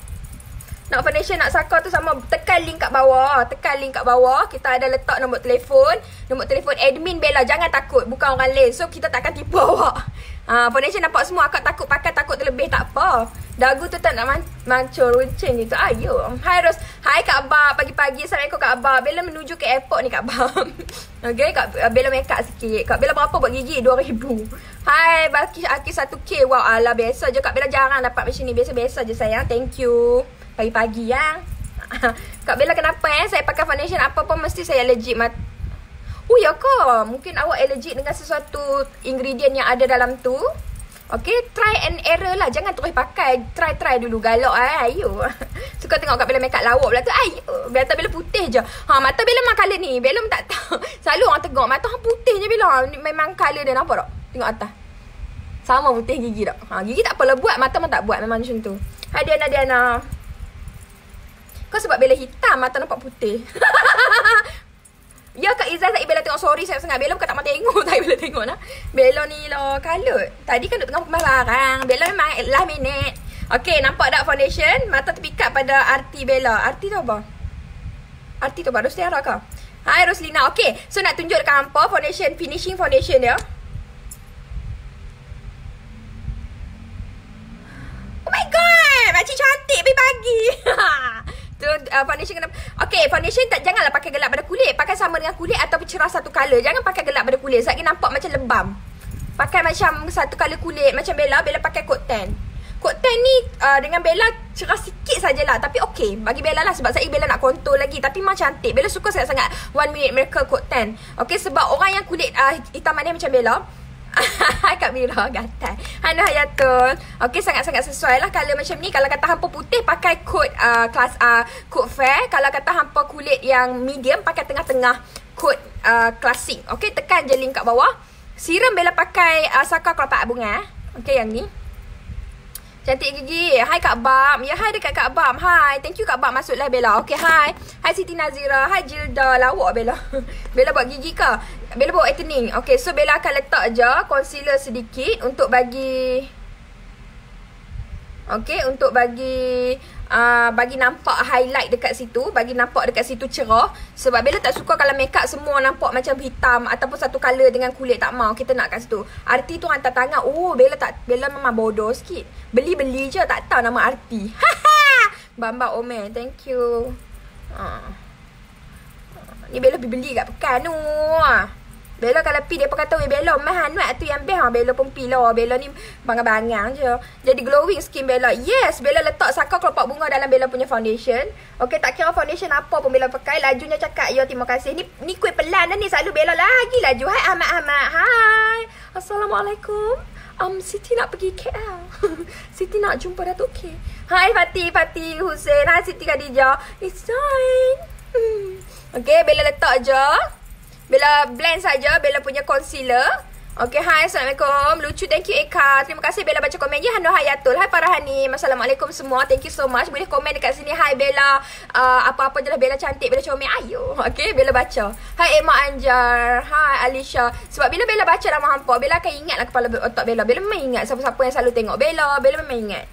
nak foundation nak sakar tu sama tekan link kat bawah. Tekan link kat bawah. Kita ada letak nombor telefon. Nombor telefon admin Bella. Jangan takut. Bukan orang lain. So kita takkan tipu awak. Ha, foundation nampak semua. Akak takut pakai takut terlebih. Tak apa. Dagu tu tak nak man mancur runcing gitu. Ayo. Hai Ros. Hai Kak Abah. Pagi-pagi. Assalamualaikum Kak Abah. Bella menuju ke airport ni Kak Abah. okay. Kak Bella make up sikit. Kak Bella berapa buat gigi? RM2,000. Hai. Balki Aki 1K. Wow. Alah biasa je. Kak Bella jarang dapat macam ni. Biasa-biasa je sayang. Thank you pagi-pagi ya. Kak Bella kenapa eh? Saya pakai foundation apa pun mesti saya allergic mat. Oh ya ke? Mungkin awak allergic dengan sesuatu ingredient yang ada dalam tu. Okay, try and error lah. Jangan terus pakai. Try-try dulu galak eh. Ayo. Suka tengok Kak Bella make up lawak pula tu. Ayo. Mata Bella putih je. Ha, mata Bella memang colour ni. Bella tak tahu. Selalu orang tengok. Mata hang putih je Bella. Memang colour dia. Nampak tak? Tengok atas. Sama putih gigi tak? Ha, gigi tak apalah buat. Mata pun tak buat. Memang macam tu. Hai Diana, Diana. Kau sebab Bella hitam mata nampak putih. ya Kak Izzah tak Bella tengok sorry saya sangat. Bella bukan tak mau tengok tak Bella tengok nak. Bella ni lo kalut. Tadi kan duk tengah pemalarang. Bella memang last minute. Okay nampak tak foundation? Mata terpikat pada arti Bella. Arti tu apa? Arti tu baru Rostiara kau. Hai Roslina. Okay. So nak tunjuk dekat hampa foundation. Finishing foundation dia. Oh my god. Makcik cantik pagi-pagi. Tu uh, foundation kena Okay foundation tak janganlah pakai gelap pada kulit. Pakai sama dengan kulit ataupun cerah satu color Jangan pakai gelap pada kulit. Sebab nampak macam lebam Pakai macam satu color kulit Macam Bella Bella pakai coat tan. Coat tan ni uh, dengan Bella cerah sikit sajalah Tapi okay. Bagi Bella lah Sebab saya Bella nak contour lagi Tapi memang cantik. Bella suka sangat-sangat One minute miracle coat tan. Okay sebab orang yang kulit uh, hitam manis macam Bella Kak Mira gatal Hana Hayatul Okay sangat-sangat sesuai lah Color macam ni. Kalau kata hampa putih Pakai coat uh, Kelas uh, Coat fair. Kalau kata hampa kulit yang medium Pakai tengah-tengah uh, klasik Okay tekan je link kat bawah. Serum Bella pakai uh, Saka kelapa bunga Okay yang ni Cantik gigi. Hai Kak Bam. Ya, hai dekat Kak Bam. Hai. Thank you Kak Bam. Masuklah Bella. Okay, hai. Hai Siti Nazira. Hai Jilda. Lawak Bella. Bella buat gigi ke? Bella buat whitening. Okay, so Bella akan letak je concealer sedikit untuk bagi... Okay, untuk bagi uh, bagi nampak highlight dekat situ, bagi nampak dekat situ cerah. Sebab Bella tak suka kalau makeup semua nampak macam hitam ataupun satu color dengan kulit tak mau. Kita nak kat situ. Arti tu hantar tangan. Oh, Bella tak Bella memang bodoh sikit. Beli-beli je tak tahu nama arti. Bamba Omen, thank you. Uh. Ni Bella pergi beli kat pekan tu. Bella kalau pi depa kata weh Bella mah hanuat tu yang best ha Bella pun pi lah. Bella ni bangang-bangang je. Jadi glowing skin Bella. Yes, Bella letak saka kelopak bunga dalam Bella punya foundation. Okay, tak kira foundation apa pun Bella pakai, lajunya cakap, "Yo, terima kasih." Ni ni kuih pelan dah ni selalu Bella lagi laju. Hai Ahmad Ahmad. Hai. Assalamualaikum. Um, Siti nak pergi KL. Siti nak jumpa Datuk K. Hai Fatih, Fatih Hussein. Hai Siti Khadijah. It's fine. Hmm. Okay, Bella letak je. Bella blend saja Bella punya concealer. Okay, hai. Assalamualaikum. Lucu. Thank you, Eka. Terima kasih Bella baca komen. Ya, Hanu Hayatul. Hai, Farahani. Assalamualaikum semua. Thank you so much. Boleh komen dekat sini. Hai, Bella. Uh, apa-apa je lah. Bella cantik. Bella comel. Ayo. Okay, Bella baca. Hai, Emma Anjar. Hai, Alicia. Sebab bila Bella baca nama hampa, Bella akan ingat lah kepala otak Bella. Bella memang ingat siapa-siapa yang selalu tengok Bella. Bella memang ingat.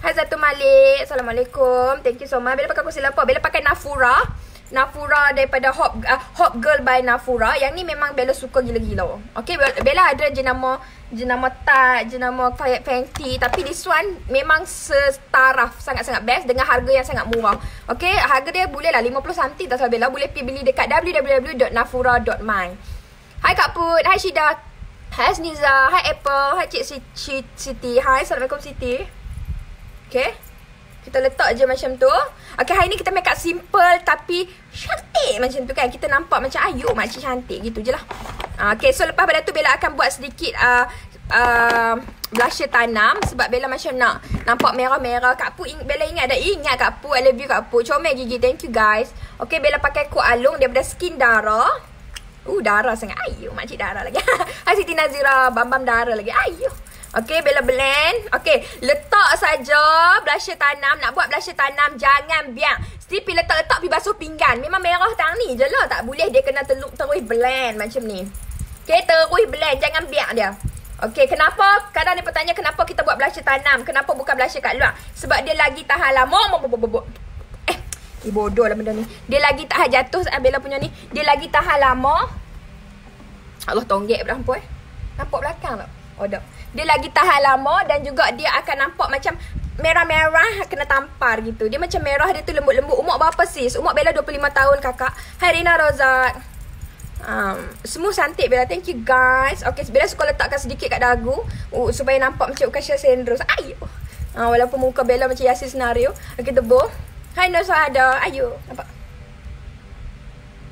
Hai, Zatu Malik. Assalamualaikum. Thank you so much. Bella pakai concealer apa? Bella pakai Nafura. Nafura daripada Hop uh, Hop Girl by Nafura. Yang ni memang Bella suka gila-gila. Okay, Bella ada jenama jenama Tide, jenama Quiet Fenty. Tapi this one memang setaraf. Sangat-sangat best dengan harga yang sangat murah. Okay, harga dia boleh lah 50 something tak salah Bella. Boleh pergi beli dekat www.nafura.my. Hai Kak Put, hai Shida. Hai Sniza, hai Apple, hai Cik Siti. Hai, Assalamualaikum Siti. Okay. Kita letak je macam tu. Okay, hari ni kita make up simple tapi cantik macam tu kan. Kita nampak macam ayu makcik cantik gitu je lah. Uh, okay, so lepas pada tu Bella akan buat sedikit uh, uh, blusher tanam sebab Bella macam nak nampak merah-merah. Kak Pu, Bella ingat dah ingat Kak Pu. I love you Kak Pu. Comel gigi. Thank you guys. Okay, Bella pakai kuat alung daripada Skin Dara. Uh, Dara sangat. Ayu, makcik Dara lagi. Hai Siti Nazira. Bam-bam Dara lagi. Ayu. Okay, Bella blend. Okay, letak saja blusher tanam. Nak buat blusher tanam, jangan biar. Stipi letak-letak pergi basuh pinggan. Memang merah tang ni je lah. Tak boleh dia kena teluk terus blend macam ni. Okay, terus blend. Jangan biar dia. Okay, kenapa? Kadang dia bertanya kenapa kita buat blusher tanam. Kenapa bukan blusher kat luar? Sebab dia lagi tahan lama. Eh, eh bodoh lah benda ni. Dia lagi tahan jatuh Bella punya ni. Dia lagi tahan lama. Allah tonggek berapa eh. Nampak belakang tak? Oh, tak dia lagi tahan lama dan juga dia akan nampak macam merah-merah kena tampar gitu. Dia macam merah dia tu lembut-lembut. Umur berapa sis? Umur Bella 25 tahun kakak. Hai Rina Rozak. Um, semua cantik Bella. Thank you guys. Okay, Bella suka letakkan sedikit kat dagu. Uh, supaya nampak macam Ukasha Sendros. Ayo. Uh, walaupun muka Bella macam Yasin Senario. Okay, tebuh. Hai Nusada. Ayo. Nampak?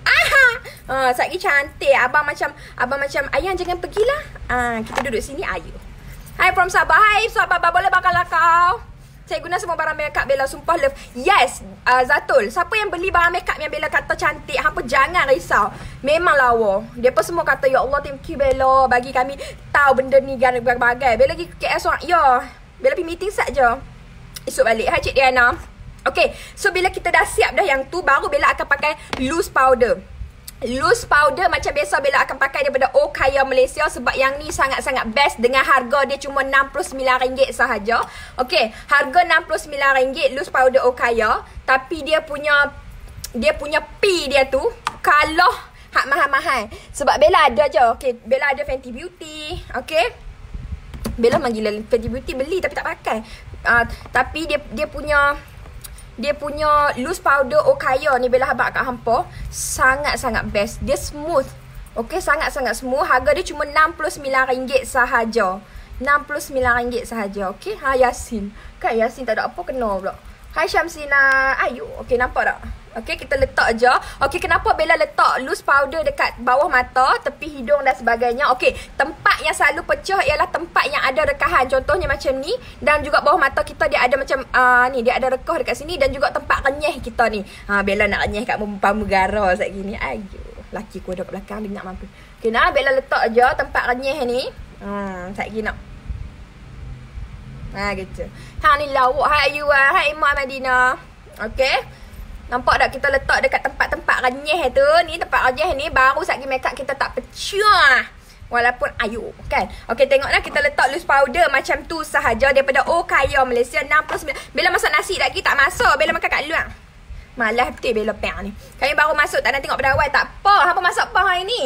Aha. Ah, uh, lagi cantik. Abang macam abang macam ayah jangan pergilah. Ah, uh, kita duduk sini ayo. Hai from Sabah. Hai Sabah. Boleh bakal kau. Saya guna semua barang makeup Bella sumpah love. Yes, uh, Zatul. Siapa yang beli barang makeup yang Bella kata cantik, hampa jangan risau. Memang lawa. Dia pun semua kata, "Ya Allah, thank you Bella bagi kami tahu benda ni gana berbagai." Bella pergi KS seorang. Ya. Bella pergi meeting saja. Esok balik. Hai Cik Diana. Okay, so bila kita dah siap dah yang tu, baru Bella akan pakai loose powder. Loose powder macam biasa Bella akan pakai daripada Okaya Malaysia sebab yang ni sangat-sangat best dengan harga dia cuma RM69 sahaja. Okay, harga RM69 loose powder Okaya tapi dia punya dia punya P dia tu kalau hak mahal-mahal. Sebab Bella ada je. Okay, Bella ada Fenty Beauty. Okay. Bella manggil Fenty Beauty beli tapi tak pakai. Uh, tapi dia dia punya dia punya loose powder Okaya ni Bella habak kat hampa sangat-sangat best. Dia smooth. Okay, sangat-sangat smooth. Harga dia cuma RM69 sahaja. RM69 sahaja. Okay, ha Yasin. Kan Yasin tak ada apa kena pula. Hai Syamsina. Ayu. Okay, nampak tak? Okay, kita letak je. Okay, kenapa Bella letak loose powder dekat bawah mata, tepi hidung dan sebagainya. Okay, tempat yang selalu pecah ialah tempat yang ada rekahan. Contohnya macam ni. Dan juga bawah mata kita dia ada macam, uh, ni, dia ada rekah dekat sini. Dan juga tempat renyeh kita ni. Ha, Bella nak renyeh kat pamugara saat gini. Ayo, laki ku ada kat belakang, dia nak mampu. Okay, nah, Bella letak je tempat renyeh ni. Hmm, saat gini nak. Ha, gitu. Ha, ni lawak. Hai Ayuwa. Hai Imam Madinah. Okay. Nampak tak kita letak dekat tempat-tempat renyeh tu? Ni tempat renyeh ni baru lagi makeup kita tak pecah. Walaupun ayu kan? Okay tengoklah kita letak loose powder macam tu sahaja Daripada Okaya Malaysia 69 Bila masak nasi lagi tak masuk Bila makan kat luar. Malah betul Bella peng ni. Kami baru masuk tak nak tengok pada awal Tak apa. Apa masak apa hari ni?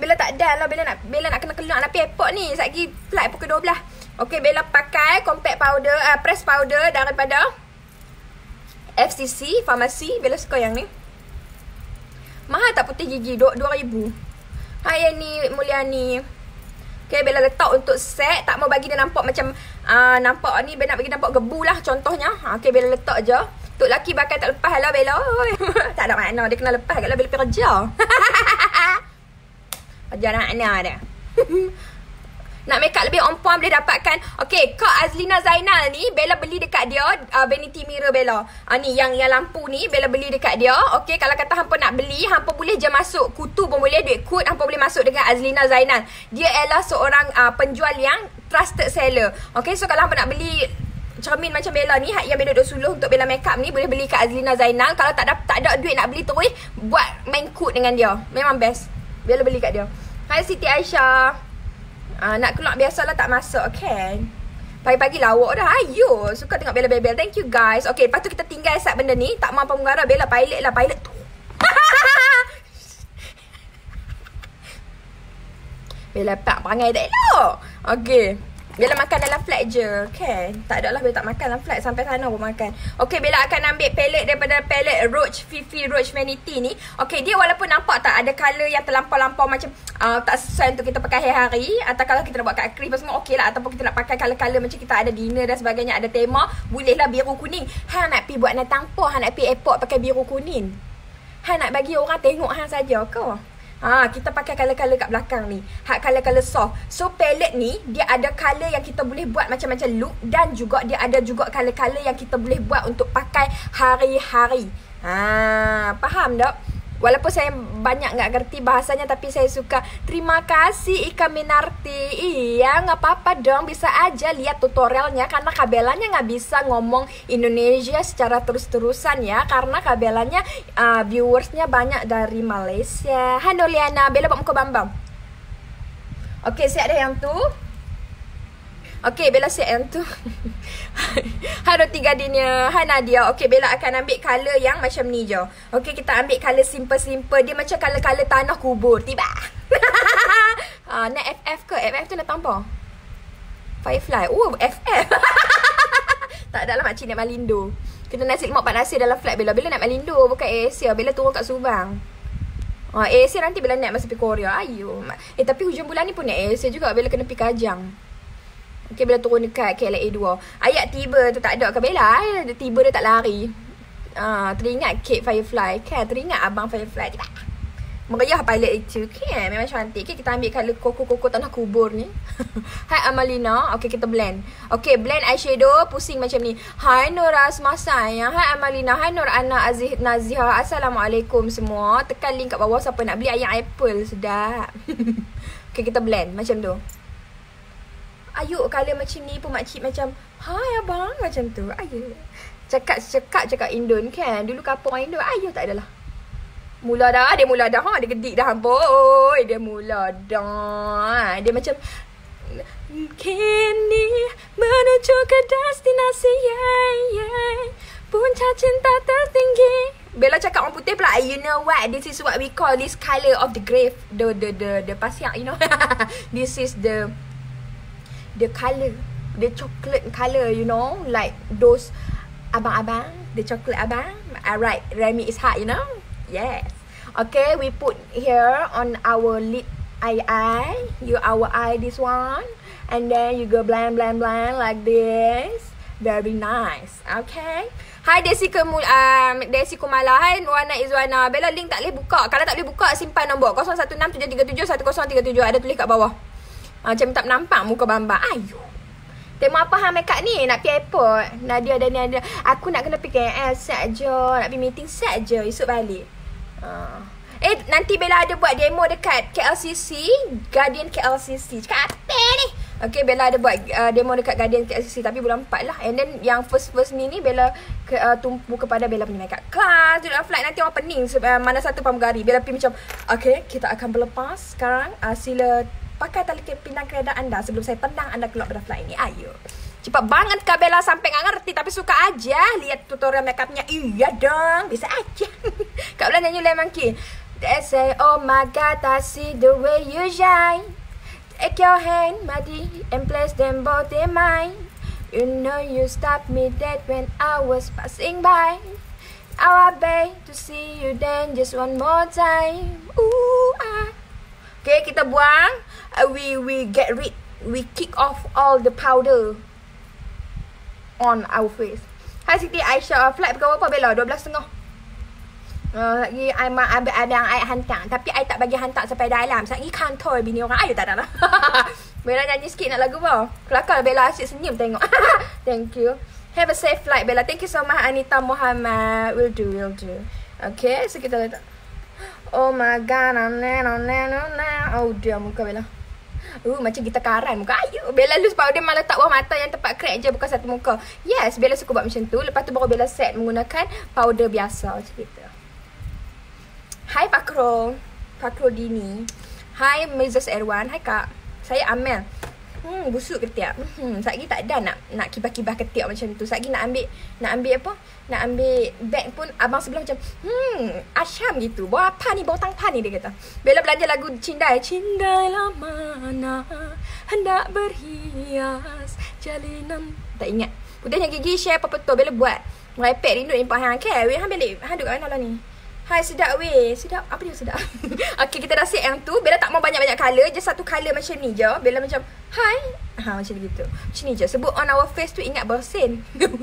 Bella tak ada lah Bella nak Bella nak kena keluar nak airport ni Sekejap flight pukul 12 Okay Bella pakai compact powder uh, Press powder daripada FCC, farmasi, Bella suka yang ni. Mahal tak putih gigi? RM2,000. Hai ni Mulyani. Okay, Bella letak untuk set. Tak mau bagi dia nampak macam uh, nampak ni. Bella nak bagi nampak gebu lah contohnya. Okay, Bella letak je. Tok laki bakal tak lepas lah Bella. tak ada makna. Dia kena lepas kat lah Bella pergi kerja. kerja nak-nak dia. Nak make up lebih on point boleh dapatkan. Okay, Kak Azlina Zainal ni Bella beli dekat dia uh, vanity mirror Bella. Uh, ni yang yang lampu ni Bella beli dekat dia. Okay, kalau kata hampa nak beli, hampa boleh je masuk kutu pun boleh duit kod hampa boleh masuk dengan Azlina Zainal. Dia ialah seorang uh, penjual yang trusted seller. Okay, so kalau hampa nak beli cermin macam Bella ni yang Bella duduk suluh untuk Bella makeup ni boleh beli kat Azlina Zainal. Kalau tak ada tak ada duit nak beli terus, buat main kod dengan dia. Memang best. Bella beli kat dia. Hai Siti Aisyah. Uh, nak keluar biasalah tak masuk kan. Pagi-pagi lawak dah. Ayo. Suka tengok Bella Bebel. Thank you guys. Okay. Lepas tu kita tinggal set benda ni. Tak mampu mengarah. Bella pilot lah. Pilot tu. Bella pak perangai tak elok. Okay. Bella makan dalam flat je. Kan? Tak ada lah Bella tak makan dalam flat. Sampai sana pun makan. Okay, Bella akan ambil palette daripada palette Roach Fifi Roach Vanity ni. Okay, dia walaupun nampak tak ada colour yang terlampau-lampau macam uh, tak sesuai untuk kita pakai hari-hari. Atau kalau kita nak buat kat krim semua okey lah. Ataupun kita nak pakai colour-colour macam kita ada dinner dan sebagainya. Ada tema. Bolehlah biru kuning. Ha nak pergi buat nak tampar. Ha nak pergi airport pakai biru kuning. Ha nak bagi orang tengok ha saja ke? Ha, kita pakai color-color kat belakang ni. Hak color-color soft. So palette ni dia ada color yang kita boleh buat macam-macam look dan juga dia ada juga color-color yang kita boleh buat untuk pakai hari-hari. Ha, faham tak? Walaupun saya banyak nggak ngerti bahasanya tapi saya suka. Terima kasih Ika Minarti. Iya, nggak apa-apa dong. Bisa aja lihat tutorialnya karena kabelanya nggak bisa ngomong Indonesia secara terus-terusan ya. Karena kabelanya uh, viewersnya banyak dari Malaysia. Halo Liana, bela muka bambang. Oke, saya ada yang tuh. Okay, Bella siap yang tu. Hai roti gadinya. Hai Nadia. Okay, Bella akan ambil colour yang macam ni je. Okay, kita ambil colour simple-simple. Dia macam colour-colour tanah kubur. Tiba. uh, nak FF ke? FF tu nak tanpa? Firefly. Oh, FF. tak ada lah makcik nak Malindo. Kita nasi lemak pak nasi dalam flat Bella. Bella nak Malindo. Bukan Asia. Bella turun kat Subang. Uh, Asia nanti Bella nak masa pergi Korea. Ayo. Eh, tapi hujung bulan ni pun nak Asia juga. Bella kena pergi Kajang. Okay, Bella turun dekat KLA 2. Ayat tiba tu tak ada ke Bella? Eh? Tiba dia tak lari. Ah, teringat Kate Firefly kan? Teringat abang Firefly. Tiba. Meriah pilot itu kan? Memang cantik. Okay, kita ambil colour koko-koko tanah kubur ni. Hai Amalina. Okay, kita blend. Okay, blend eyeshadow. Pusing macam ni. Hai Nora semasa ya. Hai Amalina. Hai Nur Ana Aziz Naziha. Assalamualaikum semua. Tekan link kat bawah siapa nak beli ayam apple. Sedap. okay, kita blend macam tu. Ayuk kala macam ni pun makcik macam Hai abang macam tu. Ayuk Cakap cakap cakap Indon kan Dulu kapur orang Indon. Ayuk tak adalah. Mula dah Dia mula dah ha? Dia gedik dah boy. Dia mula dah. Dia macam Kini Menuju ke destinasi yeah, yeah. Puncak cinta tertinggi. Bella cakap orang putih pula You know what? This is what we call This colour of the grave. The the the the pasiak you know. This is the the colour the chocolate colour you know like those abang-abang the chocolate abang alright Remy is hot you know? Yes. Okay we put here on our lip eye eye you our eye this one and then you go blend blend blend like this. Very nice. Okay. Hai Desi Kemu, um, Desi Kumala. Hai Nuana Izwana. Bella link tak boleh buka. Kalau tak boleh buka Simpan nombor. 0167371037 Ada tulis kat bawah Ah, macam tak nampak muka bamba. Ayo. Tema apa hang make ni? Nak pergi airport. Nadia dan Nadia. Aku nak kena pergi KL saja. Nak pergi meeting saja. Esok balik. Uh. Eh, nanti Bella ada buat demo dekat KLCC. Guardian KLCC. Cakap apa ni? Okay, Bella ada buat uh, demo dekat Guardian KLCC. Tapi bulan 4 lah. And then yang first-first ni ni, Bella ke, uh, tumpu kepada Bella punya makeup class. Duduk flight nanti orang pening. Uh, mana satu pramugari. Bella pergi macam, okay, kita akan berlepas sekarang. Uh, sila pakai tali pindang kereta anda sebelum saya tendang anda keluar dari fly ini. Ayo. Cepat banget Kak Bella sampai nggak ngerti tapi suka aja lihat tutorial makeupnya. Iya dong, bisa aja. Kak Bella nyanyi Lemon Key. They say, oh my God, I see the way you shine. Take your hand, buddy, and place them both in mine. You know you stopped me dead when I was passing by. Now I beg to see you then just one more time. Ooh, ah. Okay, kita buang. Uh, we we get rid we kick off all the powder on our face. Hai Siti Aisyah, flight pukul berapa Bella? 12.30. Uh, lagi I mak abang abang I hantar. Tapi I tak bagi hantar sampai dalam. Sebab ni kantor bini orang. Ayo tak ada lah. Bella nyanyi sikit nak lagu apa Kelakar Bella asyik senyum tengok. Thank you. Have a safe flight Bella. Thank you so much Anita Muhammad Will do, will do. Okay, so kita letak Oh my god, oh, nah, nah, nah, nah. oh dia muka Bella Uh, macam kita karan muka ayu. Bella loose powder malah tak bawah mata yang tempat crack je bukan satu muka. Yes, Bella suka buat macam tu. Lepas tu baru Bella set menggunakan powder biasa macam gitu. Hai Pakro. Pakro Dini. Hai Mrs. Erwan. Hai Kak. Saya Amel. Hmm, busuk ketiak. Hmm, satgi tak ada nak nak kibah-kibah ketiak macam tu. Satgi nak ambil nak ambil apa? Nak ambil bag pun abang sebelah macam hmm, asyam gitu. Bawa apa ni? Bawa tangpa ni dia kata. Bella belanja lagu Cindai. Cindai lah mana hendak berhias jalinan. Tak ingat. Putihnya gigi share apa betul. Bella buat. iPad rindu ni hang. Okay, hang balik. Hang duduk kat mana lah ni? Hai sedap weh. Sedap. Apa dia sedap? okay, kita dah set yang tu. Bella tak mau banyak-banyak colour. Just satu colour macam ni je. Bella macam, hai. Ha, macam gitu. Macam ni je. Sebut on our face tu ingat bersin.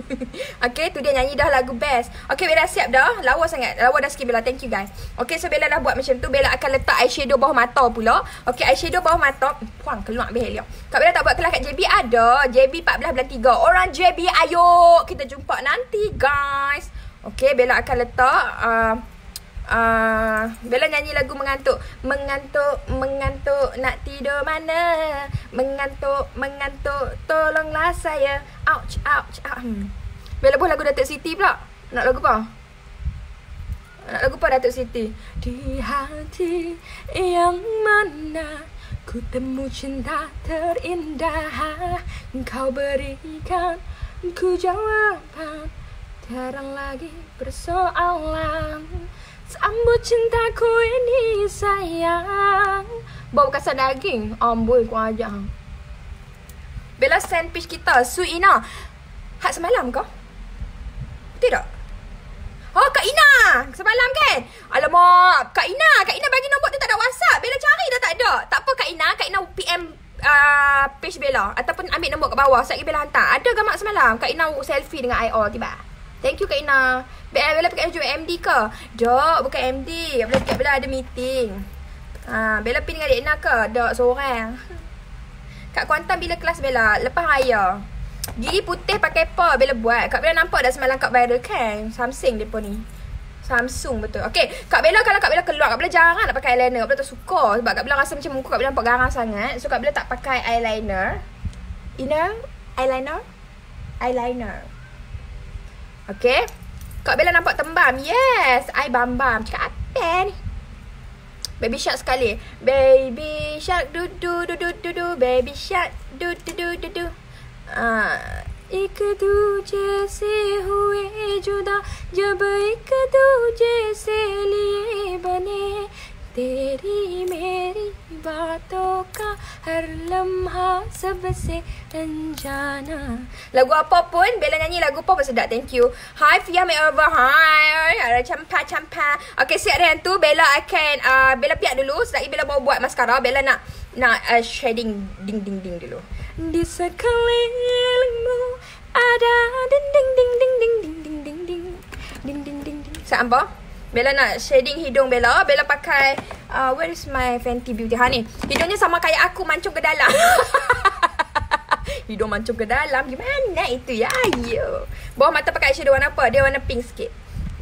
okay, tu dia nyanyi dah lagu best. Okay, Bella siap dah. Lawa sangat. Lawa dah sikit Bella. Thank you guys. Okay, so Bella dah buat macam tu. Bella akan letak eyeshadow bawah mata pula. Okay, eyeshadow bawah mata. Puang, keluar behel dia. Kak Bella tak buat kelas kat JB? Ada. JB 14 bulan 3. Orang JB, ayo. Kita jumpa nanti, guys. Okay, Bella akan letak... Uh, Uh, Bella nyanyi lagu mengantuk Mengantuk, mengantuk Nak tidur mana Mengantuk, mengantuk Tolonglah saya Ouch, ouch, ouch. Hmm. Bella pun lagu Datuk Siti pula Nak lagu apa? Nak lagu apa Datuk Siti? Di hati yang mana Ku temu cinta terindah Kau berikan Ku jawaban Terang lagi persoalan Sambut cintaku ini sayang. Bawa kasar daging. Amboi ku ajak. Bella send pitch kita Su Ina. Hak semalam kau? Tidak. Oh Kak Ina. Semalam kan? Alamak Kak Ina. Kak Ina bagi nombor tu tak ada whatsapp. Bella cari dah tak ada. Tak apa Kak Ina. Kak Ina PM uh, Page Bella Ataupun ambil nombor kat bawah. Sekejap Bella hantar. Ada gamak semalam? Kak Ina selfie dengan IO tiba Thank you Kak Ina. Bella pakai baju MD ke? Dok, bukan MD. Bella cakap Bella ada meeting. Ha, Bella pergi dengan Ina ke? Dok, seorang. Kak Kuantan bila kelas Bella? Lepas raya. Gigi putih pakai apa Bella buat? Kak Bella nampak dah semalam Kak viral kan? Samsung pun ni. Samsung betul. Okay, Kak Bella kalau Kak Bella keluar, Kak Bella jarang nak pakai eyeliner. Kak Bella tak suka sebab Kak Bella rasa macam muka Kak Bella nampak garang sangat. So Kak Bella tak pakai eyeliner. Know? Eyeliner? Eyeliner. Okay. Kak Bella nampak tembam. Yes. I bam-bam. Cakap apa ni? Baby shark sekali. Baby shark du du du du du du. Baby shark du du du du du. Ah. एक दूजे से हुए जुदा जब एक दूजे से लिए बने तेरी मेरी बातों का हर लम्हा सबसे अनजाना। लागु apa pun Bella nyanyi lagu apa sedap thank you. Hi Fia make over. Hi ada champa champa okay siap dengan tu Bella akan uh, Bella piak dulu. Sebab Bella mau buat mascara Bella nak nak uh, shading ding ding ding dulu. Di sekelilingmu ada ding ding ding ding ding ding ding ding ding ding. Ding ding ding ding Bella nak shading hidung Bella. Bella pakai uh, where is my Fenty Beauty? Ha ni. Hidungnya sama kayak aku mancung ke dalam. Hidung mancung ke dalam. Gimana itu ya? Ayo. Bawah mata pakai shadow warna apa? Dia warna pink sikit.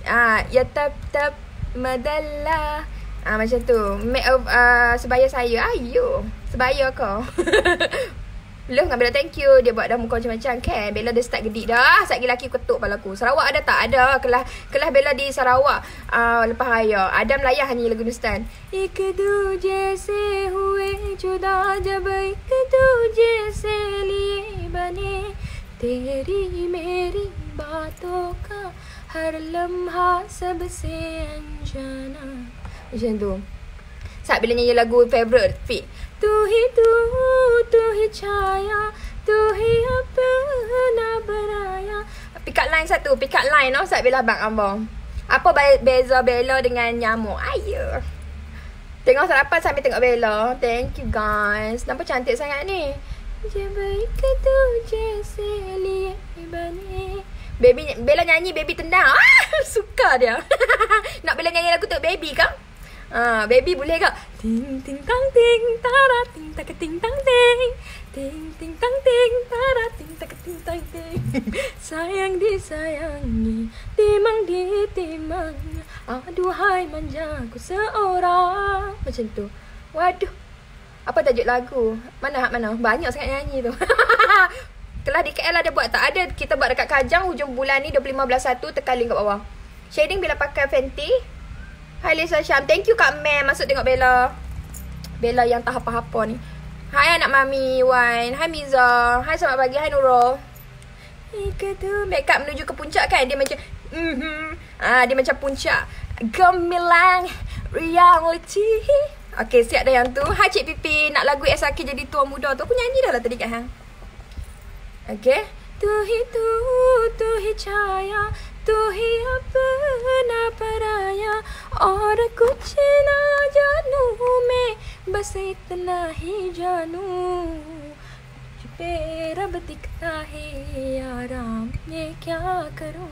Ah, uh, ya tap tap madalla. Ah uh, macam tu. Make of uh, sebaya saya. Ayo. Sebaya kau. Love dengan Bella thank you. Dia buat dah muka macam-macam. Kan Bella dah start gedik dah. Sat lagi lelaki ketuk kepala aku. Sarawak ada tak? Ada. Kelas kelas Bella di Sarawak. Uh, Lepas raya. Adam layak hanya lagu Nustan. Ik duje se hue juda Jab ik duje se liye bane Teri meri baaton ka Har lamha sabse anjana Macam tu Sat bila nyanyi lagu favorite fit. Tuhi tu, tuhi cahaya tuhi apa nak beraya. Pick up line satu, pick up line tau oh, bila bang abang. Apa beza Bella dengan nyamuk? Ayo. Tengok sarapan sambil tengok Bella. Thank you guys. Nampak cantik sangat ni. Baby Bella nyanyi baby tendang ah, Suka dia Nak Bella nyanyi lagu tu baby kau? Ah, baby boleh ke? Ting ting tang ting tara ting tak ting tang ting. Ting ting tang ting tara ting tak ting tang ting. Sayang disayangi, timang ditimang. Aduhai manjaku seorang. Macam tu. Waduh. Apa tajuk lagu? Mana mana? Banyak sangat nyanyi tu. Kelas di KL ada buat tak? Ada kita buat dekat Kajang hujung bulan ni 25 1 tekan link kat bawah. Shading bila pakai Fenty Hai Lisa Syam. Thank you Kak Mem masuk tengok Bella. Bella yang tak apa-apa ni. Hai anak mami Wan. Hai Miza. Hai selamat pagi. Hai Nurul. Ika tu make up menuju ke puncak kan? Dia macam mm-hmm. ah, dia macam puncak. Gemilang reality. Okay, siap dah yang tu. Hai Cik Pipi, nak lagu SRK jadi tua muda tu. Aku nyanyi dah lah tadi kat hang. Okay. Tu hi tu, tu hi cahaya, tu hi अपना पराया और कुछ ना जानू मैं बस इतना ही जानू पे रब दिखता है आराम ये क्या करूं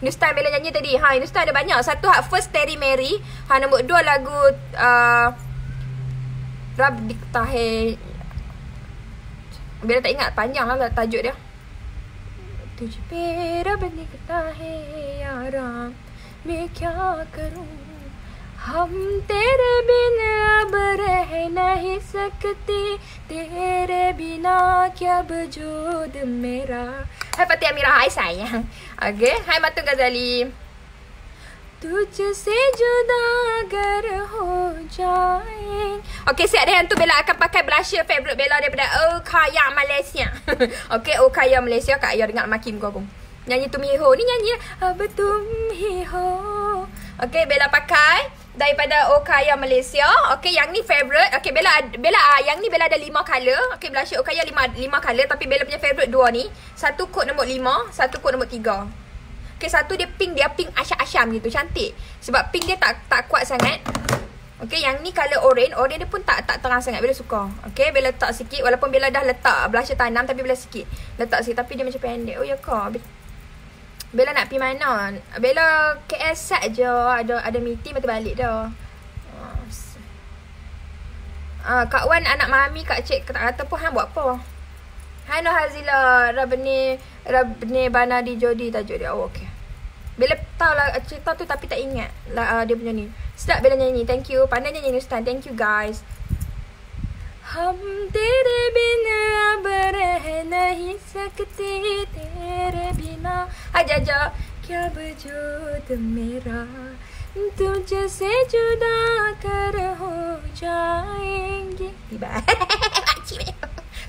Nustan Bella nyanyi tadi Ha Nustan ada banyak Satu hak first Terry Mary Ha nombor dua lagu uh, Rab Dikta Hai Bella tak ingat panjang lah tajuk dia तुझ पे रब लिखता है यारा। मैं क्या करूँ? हम तेरे बिन अब रह नहीं सकते। तेरे बिना क्या वजूद मेरा? है पतिया मेरा, हाय साई। आगे, हाय मतु Ghazali तुझसे जुदा अगर हो जाए Okay siap dah yang tu Bella akan pakai blusher favorite Bella daripada Oh Kaya Malaysia Okay Oh Kaya Malaysia Kak Ayah dengar makin kau pun Nyanyi Tum Hi Ho Ni nyanyi Ab Tum Hi Ho Okay Bella pakai Daripada Oh Kaya Malaysia Okay yang ni favorite Okay Bella Bella ah, Yang ni Bella ada lima color Okay blusher Oh Kaya lima, lima color Tapi Bella punya favorite dua ni Satu kod nombor lima Satu kod nombor tiga Okay, satu dia pink, dia pink asyam-asyam gitu. Cantik. Sebab pink dia tak tak kuat sangat. Okay, yang ni colour orange. Orange dia pun tak tak terang sangat. Bella suka. Okay, Bella letak sikit. Walaupun Bella dah letak blusher tanam tapi Bella sikit. Letak sikit. Tapi dia macam pendek. Oh, ya kak. Bella nak pergi mana? Bella KS sat je. Ada ada meeting, lepas balik dah. Ah, Kak Wan anak mami, Kak Cik tak kata pun hang buat apa? Hai Hazila, Rabni Rabni Bana di Jodi tajuk dia. Oh, okay. Bila tahu lah cerita tu tapi tak ingat lah uh, dia punya ni. Sedap Bella nyanyi. Thank you. Pandai nyanyi Ustaz. Thank you guys. हम तेरे बिना अब रह नहीं सकते तेरे बिना अजा क्या वजूद मेरा तुझसे जुदा कर हो जाएंगे tiba makcik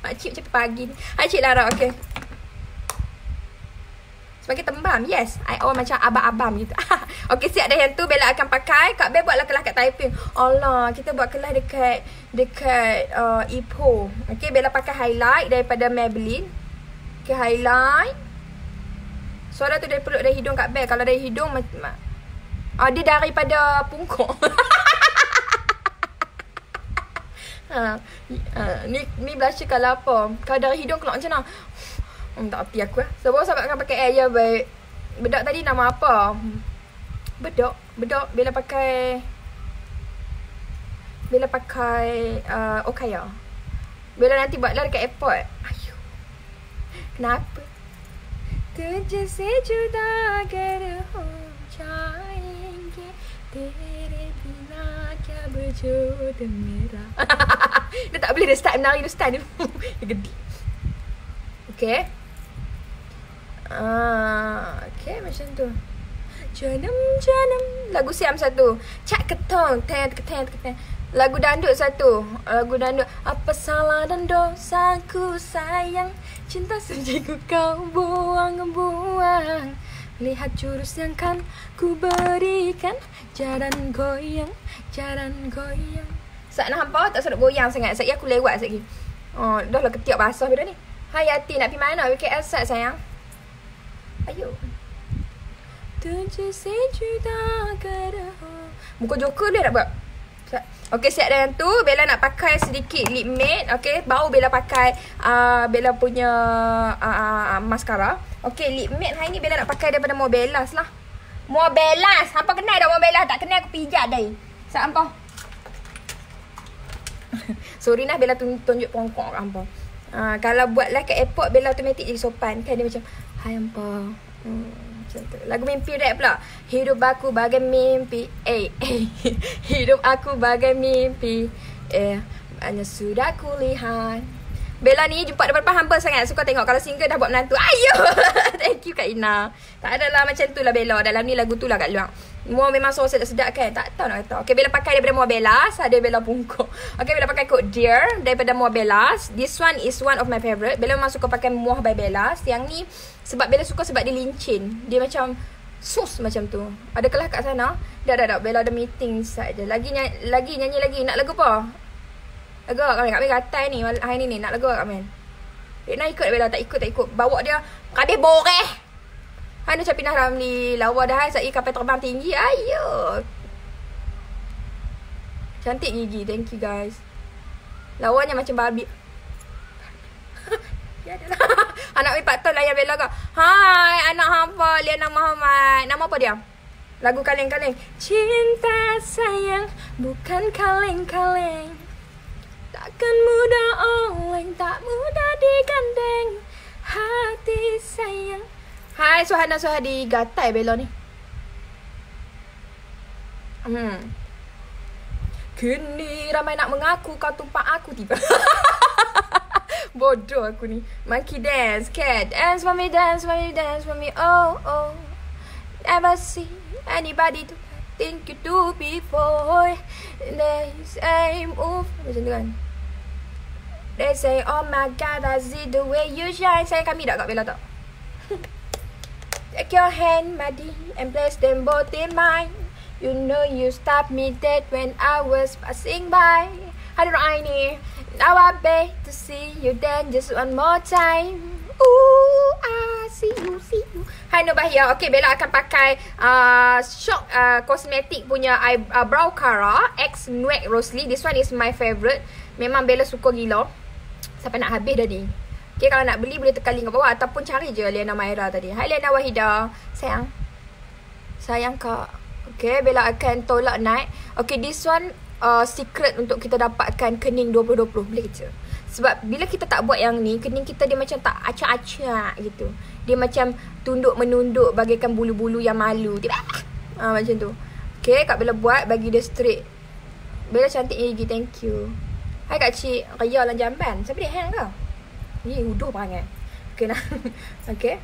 makcik macam pagi ni hai cik Lara okey sebagai tembam yes. I all macam abang-abang gitu. Okay siap dah yang tu. Bella akan pakai. Kak Bel buatlah kelas kat typing Allah Kita buat kelas dekat Dekat uh, Ipoh. Okay Bella pakai highlight Daripada Maybelline. Okay highlight. Suara tu dari perut dari hidung Kak Bel. Kalau dari hidung uh, Dia daripada pungkuk ha, uh, Ni ni blusher kalau apa Kalau dari hidung keluar macam mana Hmm, tak hati aku lah. Sebab sahabat akan pakai air ya baik. Bedak tadi nama apa? Bedok. Bedok bila pakai bila pakai uh, Okaya. Bila nanti buat lah dekat airport. Ayo. Kenapa? तुझसे जुदा अगर हो जाएंगे तेरे बिना क्या वजूद मेरा Dia tak boleh dia start menari dia start dia gede Okay Ah, okay macam tu. Janam janam lagu siam satu. Cak ketong ten keteng keteng. Lagu dandut satu. Lagu dandut apa salah dan dosaku sayang. Cinta sejak kau buang-buang. Lihat jurus yang kan ku berikan Jalan goyang, jalan goyang nak hampa tak sedap goyang sangat Saat aku lewat sekejap Oh, dah lah ketiak basah benda ni Hai Yati nak pergi mana? WKL sat sayang Muka joker dia nak buat. Okay, siap yang tu. Bella nak pakai sedikit lip matte. Okay, baru Bella pakai uh, Bella punya uh, mascara. Okay, lip matte hari ni Bella nak pakai daripada Mobelas lah. Mobelas. Hampa kenal dah Mobelas. Tak kenal aku pijat dah. Siap. Sorry nah Bella tunjuk pongkok kat hampa. Uh, kalau buatlah kat airport Bella automatic jadi sopan. Kan dia macam... Hai Ampa. Hmm, macam tu. Lagu mimpi rap pula. Hidup aku bagai mimpi. Eh, eh. Hidup aku bagai mimpi. Eh, hanya sudah kulihat. Bella ni jumpa depan-depan hamba sangat. Suka tengok kalau single dah buat menantu. Ayo! Thank you Kak Ina. Tak adalah macam tu lah Bella. Dalam ni lagu tu lah kat luar. Mua memang suara sedap-sedap kan? Tak tahu nak kata. Okay Bella pakai daripada Mua Bellas Ada Bella pungkuk Okay Bella pakai kod Dear Daripada Mua Bellas This one is one of my favourite Bella memang suka pakai Mua by Bellas Yang ni Sebab Bella suka sebab dia lincin. Dia macam Sus macam tu. Ada kelas kat sana? Dah dah dah Bella ada meeting saja. Lagi nyanyi, lagi nyanyi lagi. Nak lagu apa? Min Kak Min gatai ni Hari ni ni Nak lagu Kak Min Rina ikut Bella Tak ikut tak ikut. Bawa dia Kadeh boreh. Hai nak Pinah Ramli Lawa dah hai Saya kapal terbang tinggi. Ayo. Cantik gigi. Thank you guys. Lawanya macam babi. Ya Anak mi patut layan Bella kau. Hai anak hampa. Liana Muhammad. Nama apa dia? Lagu kaleng-kaleng. Cinta sayang Bukan kaleng-kaleng Takkan mudah oleng Tak mudah digandeng. Hati sayang Hai Suhana Suhadi. Gatai Bella ni. Hmm. Kini ramai nak mengaku Kau tumpak aku tiba. Bodoh aku ni. Monkey dance Cat Dance for me Dance for me Dance for me Oh. Oh Never see Anybody to Think you do before. They say move. Macam tu kan They say, oh my god, I see the way you shine. Sayang kami tak Kak Bella tak? Take your hand, Madi, and place them both in mine. You know you stopped me dead when I was passing by. Aduh, Aini. Now I beg to see you then just one more time. Ooh, I see you, see you. Hai Nubahia. Okay, Bella akan pakai uh, Shock uh, Cosmetic punya eyebrow Cara X Nuek Rosely. This one is my favourite. Memang Bella suka gila sampai nak habis dah ni. Okay, kalau nak beli boleh tekan link kat bawah ataupun cari je Liana Maira tadi. Hai Liana Wahida. Sayang. Sayang kak. Okay, Bella akan tolak naik. Okay, this one uh, secret untuk kita dapatkan kening 2020. Boleh je. Sebab bila kita tak buat yang ni, kening kita dia macam tak acak-acak gitu. Dia macam tunduk menunduk bagaikan bulu-bulu yang malu. Tiba. Ah, macam tu. Okay, Kak Bella buat bagi dia straight. Bella cantik gigi, thank you. Hai Kak Cik Raya dalam jamban. Siapa dia hang kau? Ni uduh perangai. Okay nak Okay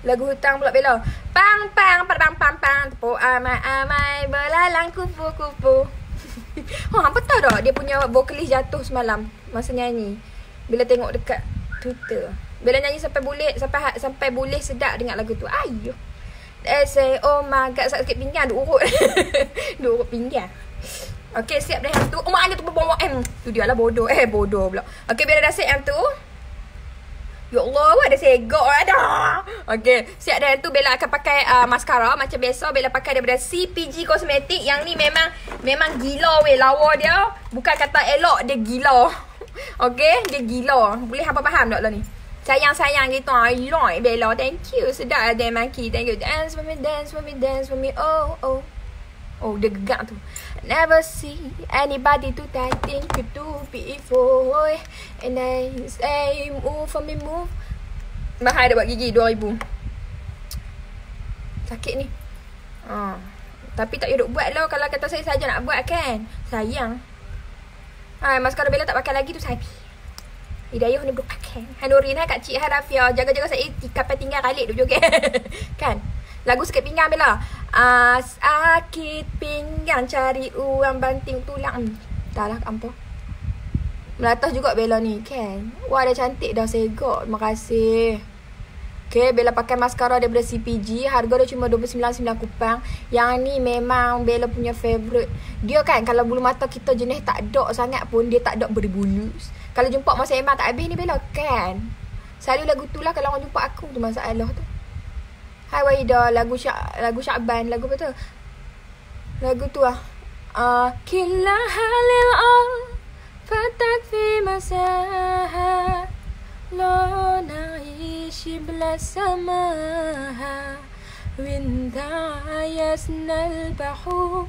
Lagu hutang pula bela. Pang pang pang pang pang pang. Tepuk amai amai Belalang kupu kupu. Oh apa tahu tak Dia punya vokalis jatuh semalam Masa nyanyi? Bila tengok dekat Twitter. Bila nyanyi sampai boleh Sampai sampai boleh sedap dengar lagu tu. Ayuh They say oh my god Sakit pinggan. Duk urut. Duk urut pinggan Okay siap dah yang tu Oh mak tu bawa M. Tu dia lah bodoh. Eh bodoh pula. Okay biar dah siap yang tu Ya Allah ada segok ada Okay Siap dah yang tu Bella akan pakai uh, Mascara Macam biasa Bella pakai daripada CPG Cosmetic. Yang ni memang Memang gila weh. Lawa dia. Bukan kata elok Dia gila. Okay Dia gila. Boleh apa faham tak lah ni Sayang-sayang gitu. I like Bella. Thank you. Sedap ada Maki Thank you. Dance for me Dance for me Dance for me. Oh oh. Oh dia gegak tu Never see anybody do that thing you do before And they say move for me move. Mahal dia buat gigi 2000 Sakit ni. Ha. Tapi tak payah buat lah. Kalau kata saya saja nak buat kan? Sayang. Ha, Maskara Bella tak pakai lagi tu sabi. Hidayah ni belum pakai Hai Nurin hai Kak Cik Hai Rafia Jaga-jaga saya. Kapai tinggal kalik tu juga Kan Lagu sikit pinggang Bella. Ah, sakit pinggang cari uang banting tulang. Dah lah apa. Melatas juga Bella ni kan. Wah dah cantik dah segok. Terima kasih. Okay, Bella pakai mascara daripada CPG. Harga dia cuma RM29.9 kupang. Yang ni memang Bella punya favourite. Dia kan kalau bulu mata kita jenis tak dok sangat pun dia tak dok berbulu. Kalau jumpa masa emang tak habis ni Bella kan. Selalu lagu tu lah kalau orang jumpa aku tu masalah tu. Hai Wahida lagu Syak lagu Syakban lagu apa tu? Lagu tu ah. Uh, Kila halil al fatak fi masaha lo naishi belasamaha winda yasnal bahu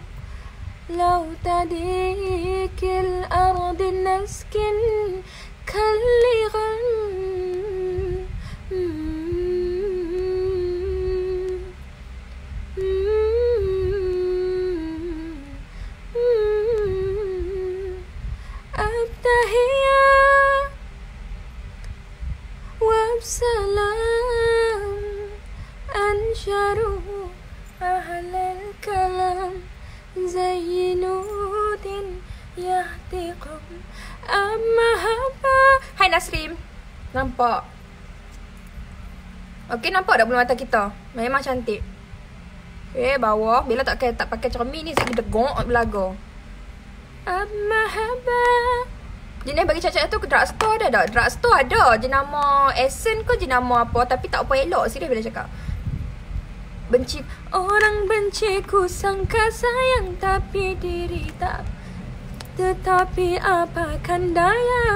لو تديك الأرض نسكن tahiyya wa salam ansharu kalam zainuddin yahtiqum amma hai nasrim nampak? Okey nampak dah bulu mata kita? Memang cantik. Eh bawah. Bila tak pakai tak pakai cermin ni saya gong belaga. Amma haba Jenis bagi cacat tu drugstore ada tak? Drugstore ada. Jenama Essence ke jenama apa Tapi tak apa elok Serius bila cakap. Benci Orang benci ku sangka sayang Tapi diri tak. Tetapi apakan daya?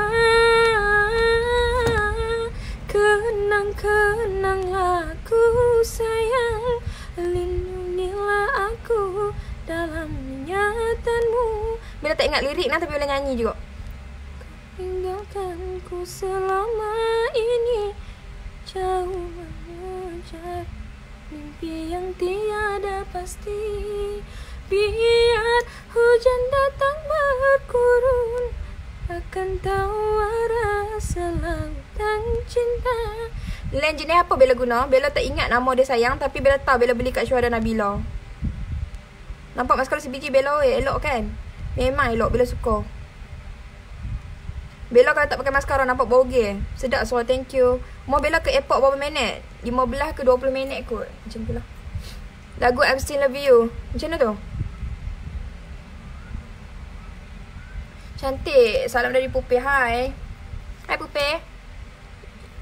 Kenang-kenanglah ku sayang Lindungilah aku dalam ingatanmu Bila tak ingat lirik nak tapi boleh nyanyi juga tinggalkan ku selama ini. Jauh mengejar mimpi yang tiada pasti. Biar hujan datang berkurun Akan tahu arah selautan cinta. Lain jenis apa Bella guna? Bella tak ingat nama dia sayang. Tapi Bella tahu Bella beli kat Syuhada Nabila Nampak maskara sebiji Bella eh, elok kan? Memang elok Bella suka Bella kalau tak pakai maskara nampak boge. Sedap so thank you. Mau Bella ke airport berapa minit? 15 ke 20 minit kot. Macam tu lah. Lagu I'm Still Love You. Macam mana tu? Cantik. Salam dari Pupe. Hai. Hai Pupe.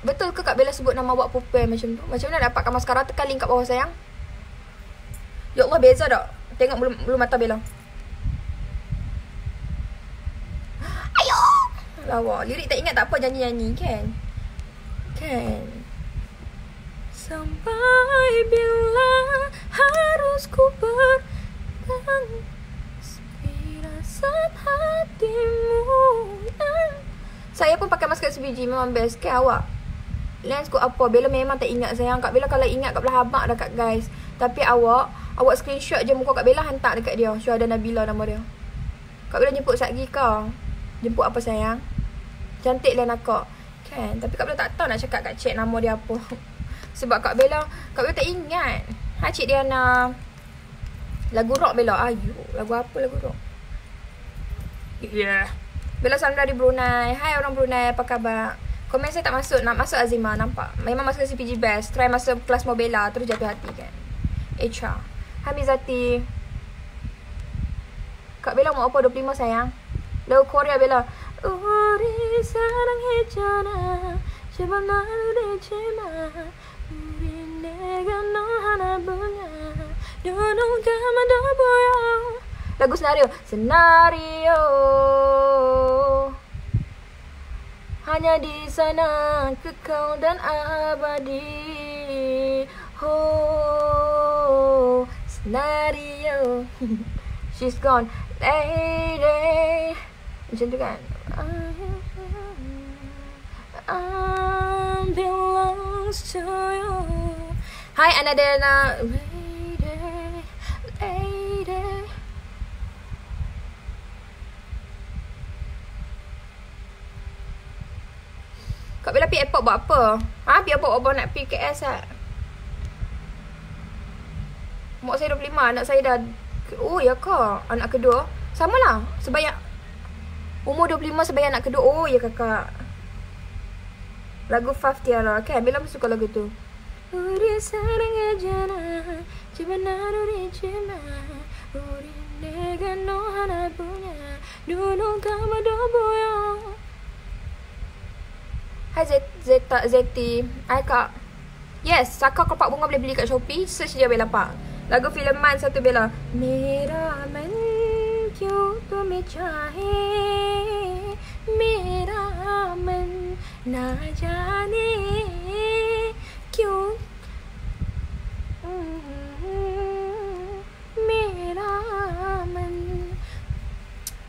Betul ke Kak Bella sebut nama buat Pupe macam tu? Macam mana dapatkan maskara tekan link kat bawah sayang? Ya Allah beza tak? Tengok bulu, bulu mata Bella. Lawa. Lirik tak ingat tak apa nyanyi-nyanyi kan? Kan? Sampai bila harus ku bertahan Firasat hatimu Saya pun pakai masker sebiji memang best ke awak? Lens ku apa? Bella memang tak ingat sayang. Kak Bella kalau ingat Kak Bella habak dah kat guys. Tapi awak, awak screenshot je muka Kak Bella hantar dekat dia. Syuhada Nabila nama dia. Kak Bella jemput Satgi kau. Jemput apa sayang? Cantik lah nakak Kan? Tapi Kak Bella tak tahu nak cakap kat chat nama dia apa. Sebab Kak Bella Kak Bella tak ingat. Ha Cik Diana Lagu rock Bella. Ayu Lagu apa lagu rock? Yeah Bella salam dari Brunei. Hai orang Brunei Apa khabar? Komen saya tak masuk. Nak masuk Azima Nampak? Memang masuk CPG Best. Try masuk kelas Mobela Terus jatuh hati kan? HR Hai Mizati. Kak Bella mau apa 25 sayang. Lagu Korea Bella 우리 사랑했잖아 제발 나를 잊지 마 우리 내가 너 하나뿐이야 눈은 감아도 보여 Lagu senario Senario Hanya di sana Kekal dan abadi Oh Senario She's gone Lady Macam tu kan Belongs to you. Hi. Lady, lady. Kak Bella pergi airport buat apa? Ha? Airport buat apa nak pergi KS lah? Mak saya 25, anak saya dah... Oh, ya kak? Anak kedua? Sama lah. Sebanyak Umur 25 sebagai anak kedua. Oh ya kakak. Lagu Faf Tiara. Kan Bella pun suka lagu tu. Uri sarang ajana Cibanaruri cima Uri nega no hana punya Dunu kama doboyo Hai Zeta, Zeta Zeti Hai kak Yes, Saka kepak bunga boleh beli kat Shopee Search je Bella Pak Lagu filem Man satu Bella Mera man क्यों तुम्हें चाहे मेरा मन ना जाने क्यों मेरा मन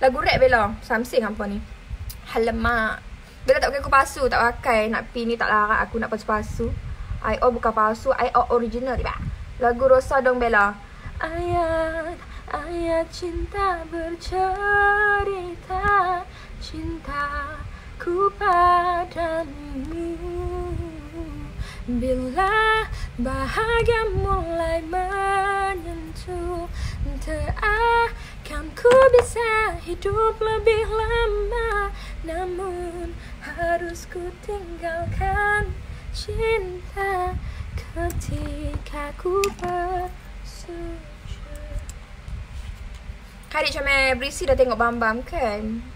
Lagu rap Bella Samsing apa ni Halamak Bella tak pakai aku pasu Tak pakai Nak pi ni tak larat Aku nak pasu pasu I.O bukan palsu I.O original Lagu Rosa dong Bella Ayat Ayat cinta bercerita Cintaku padamu. Bila bahagia mulai menyentuh Takkan ku bisa hidup lebih lama. Namun harus ku tinggalkan cinta Ketika ku bersujud Kadik macam berisi dah tengok bam-bam kan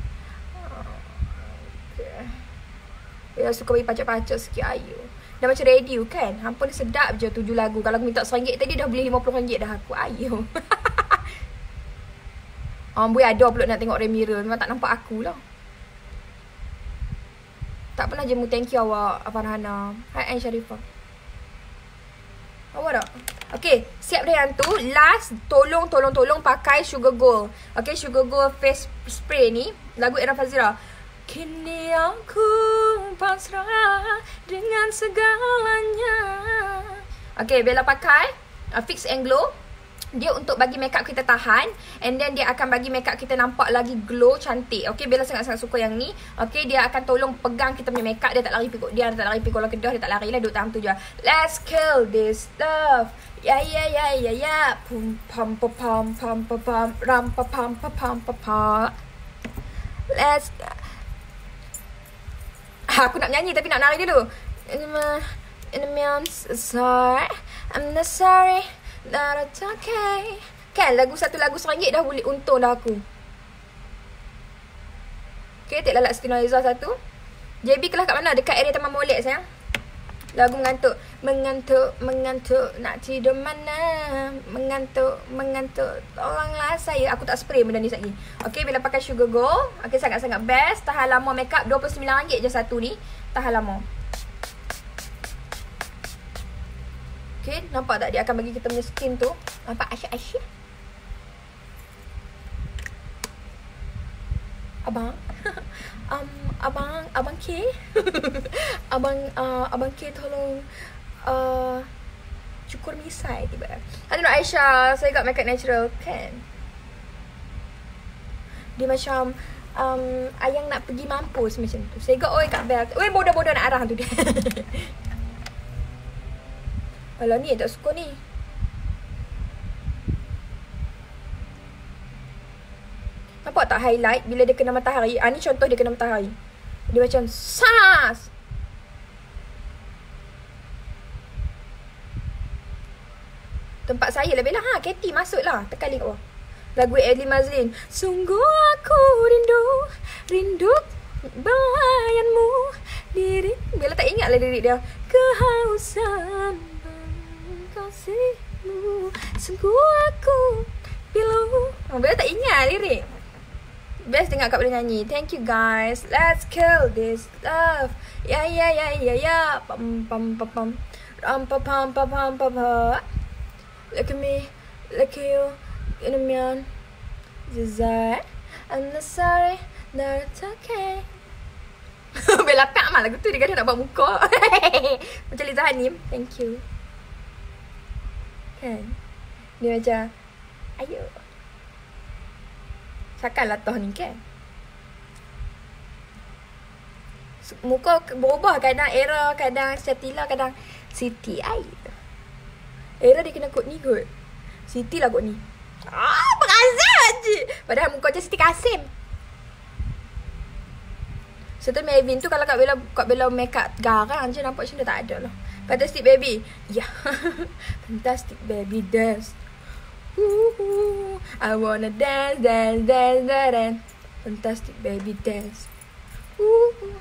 Dia suka bagi pacak-pacak sikit ayu Dah macam radio kan? Hampa ni sedap je tujuh lagu. Kalau aku minta RM1 tadi dah beli RM50 dah aku. Orang boleh ada pula nak tengok Remira Memang tak nampak aku lah. Tak pernah jemu. Thank you awak Farhana Hai Ain Sharifah Awak tak? Okay, siap dah yang tu. Last, tolong, tolong, tolong pakai Sugar Gold. Okay, Sugar Gold face spray ni. Lagu Era Fazira Kini aku pasrah dengan segalanya. Okay, Bella pakai uh, Fix and Glow. Dia untuk bagi makeup kita tahan And then dia akan bagi makeup kita nampak lagi glow cantik. Okay Bella sangat-sangat suka yang ni. Okay dia akan tolong pegang kita punya makeup. Dia tak lari pikuk dia, dia tak lari pikuk lah kedah Dia tak lari lah duduk tahap tu je. Let's kill this stuff. Ya ya ya ya ya. Pum pam pam pam pam pam. Ram pam pam pam pam pam Let's Ha, aku nak nyanyi tapi nak nari dulu. In in sorry, I'm not sorry, that it's okay. Kan lagu satu lagu seringgit dah boleh untung dah aku. Okay, tak lalak Siti satu. JB kelas kat mana? Dekat area Taman Molek sayang. Lagu mengantuk Mengantuk Mengantuk Nak tidur mana? Mengantuk Mengantuk. Tolonglah saya. Aku tak spray benda ni lagi Okay bila pakai sugar gold Okay sangat-sangat best. Tahan lama makeup RM29 je satu ni. Tahan lama. Okay nampak tak dia akan bagi kita punya skin tu? Nampak asyik-asyik? Abang um, abang abang K? Abang uh, abang K tolong uh, cukur misai tiba Hello Aisyah. Saya got makeup natural kan? Dia macam um, ayang nak pergi mampus macam tu. Saya got oi kat bel. Oi bodoh-bodoh nak arah tu dia. Alah ni tak suka ni Nampak tak highlight bila dia kena matahari? Ah ni contoh dia kena matahari. Dia macam sas. Tempat saya lah. Ha, Katie masuklah. Tekan link bawah. Lagu Ellie Mazlin. Sungguh aku rindu. Rindu belayanmu. Diri. Bila tak ingat lah lirik dia. Kehausan. Kasihmu. Sungguh aku. Pilu. Oh, bila tak ingat lirik. Best dengar Kak boleh nyanyi. Thank you guys. Let's kill this love. Ya ya ya ya ya. Pam pam pam pam. Ram pam pam pam pam pam. Look at me. Look at you. In a man. Zizai. I'm not sorry. No, it's okay. Bella tak mah lagu tu dia kata nak buat muka. macam Liza Hanim. Thank you. Kan? Dia macam ayo. Takkanlah toh ni kan Muka berubah kadang era Kadang Syatila Kadang Siti air Era dia kena kot ni kot. Siti lah kot ni. Ah, berazat je. Padahal muka macam Siti Kasim. Serta Mavin tu kalau Kak Bella Kak Bella make up garang je Nampak macam dia tak ada lah. Fantastic Baby. Ya. Yeah. Fantastic Baby Dance I wanna dance, dance, dance, dance, dance. Fantastic baby dance. Ooh.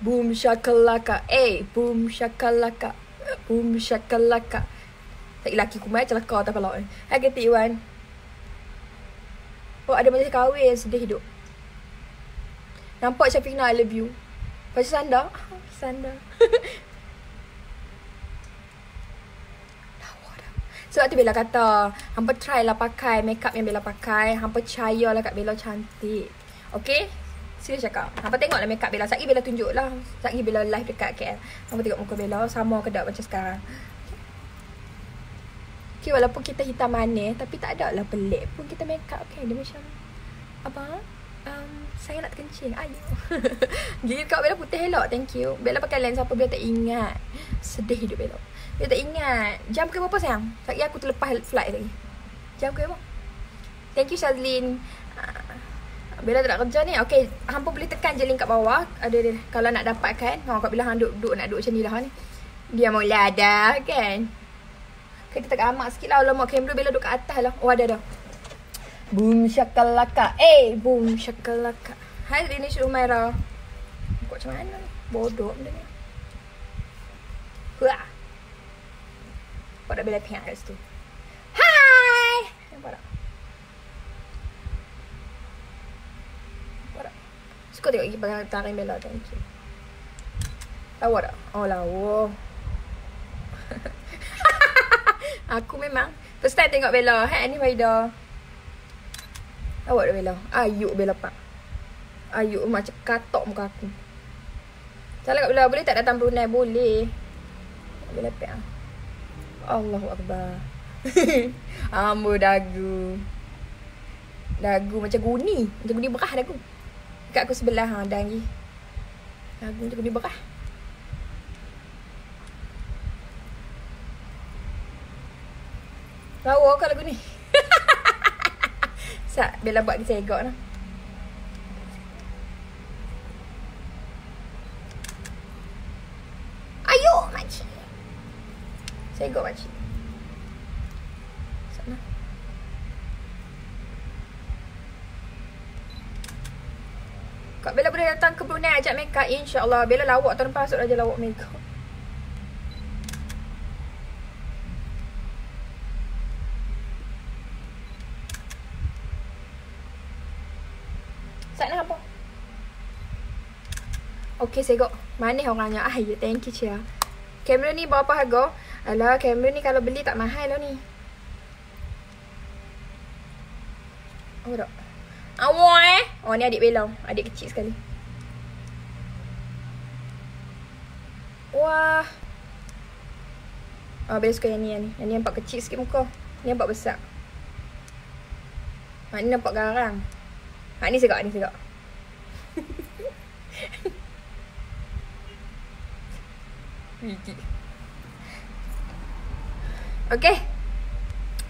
Boom shakalaka. Eh, boom shakalaka. Boom shakalaka. Tak laki ku mai celaka tak kalau. Hai ketik Iwan. Oh, ada macam kahwin sedih hidup. Nampak Syafina I love you. Pasal sanda. Sanda. Sebab tu Bella kata Hampa try lah pakai makeup yang Bella pakai Hampa percaya lah kat Bella cantik. Okay? Serius cakap Hampa tengok lah makeup Bella Sekali Bella tunjuk lah Sekali Bella live dekat KL Hampa tengok muka Bella Sama ke tak macam sekarang. Okay walaupun kita hitam manis Tapi tak ada lah pelik pun kita makeup kan Dia macam Apa? Um, Saya nak terkencing Ayo. Gigi kau Bella putih elok Thank you. Bella pakai lens apa Biar tak ingat Sedih hidup Bella Biar tak ingat Jam ke berapa sayang? Sekejap aku terlepas flight lagi Jam ke berapa? Thank you Shazlin uh, Bella tak nak kerja ni Okay Hampa boleh tekan je link kat bawah Ada dia Kalau nak dapatkan Oh kat bila hang duduk, duduk Nak duduk macam ni lah ni Dia mau dah kan Kita tak amat sikit lah Alamak kamera Bella duduk kat atas lah Oh ada dah Boom shakalaka. Eh, boom shakalaka. Hai Dini Shumaira. Kau macam mana? Bodoh benda ni. Wah. Kau dah bela pihak kat situ. Hai. Nampak tak? Nampak tak? Suka tengok gigi tarik bela. Thank you. Lawa tak? Oh, lawa. Aku memang First time tengok Bella Hai, ni Faida Awak dah Bella. Ayuk Bella pak. Ayuk macam katok muka aku. Salah kat Bella. Boleh tak datang Brunei? Boleh. Bella pak. Allahu Akbar. Ambo dagu. Dagu macam guni. Macam guni berah dagu. Dekat aku sebelah. Ha, dan lagi. Dagu macam guni berah. Tahu kalau lagu ni. Sat Bella buat kita segok lah Ayo makcik Segok makcik Sana Kak Bella boleh datang ke Brunei ajak makeup InsyaAllah Bella lawak tahun lepas aja lawak makeup Okay, segok. Manis orangnya. Ah, ya, thank you, Cia. Kamera ni berapa harga? Alah, kamera ni kalau beli tak mahal lah ni. Oh, tak. Awak eh. Oh, ni adik belau. Adik kecil sekali. Wah. Ah, oh, Bella suka yang ni, yang ni. Yang ni nampak kecil sikit muka. Ni nampak besar. Mak ni nampak garang. Mak ni segak, ni segak. Biji. Okay.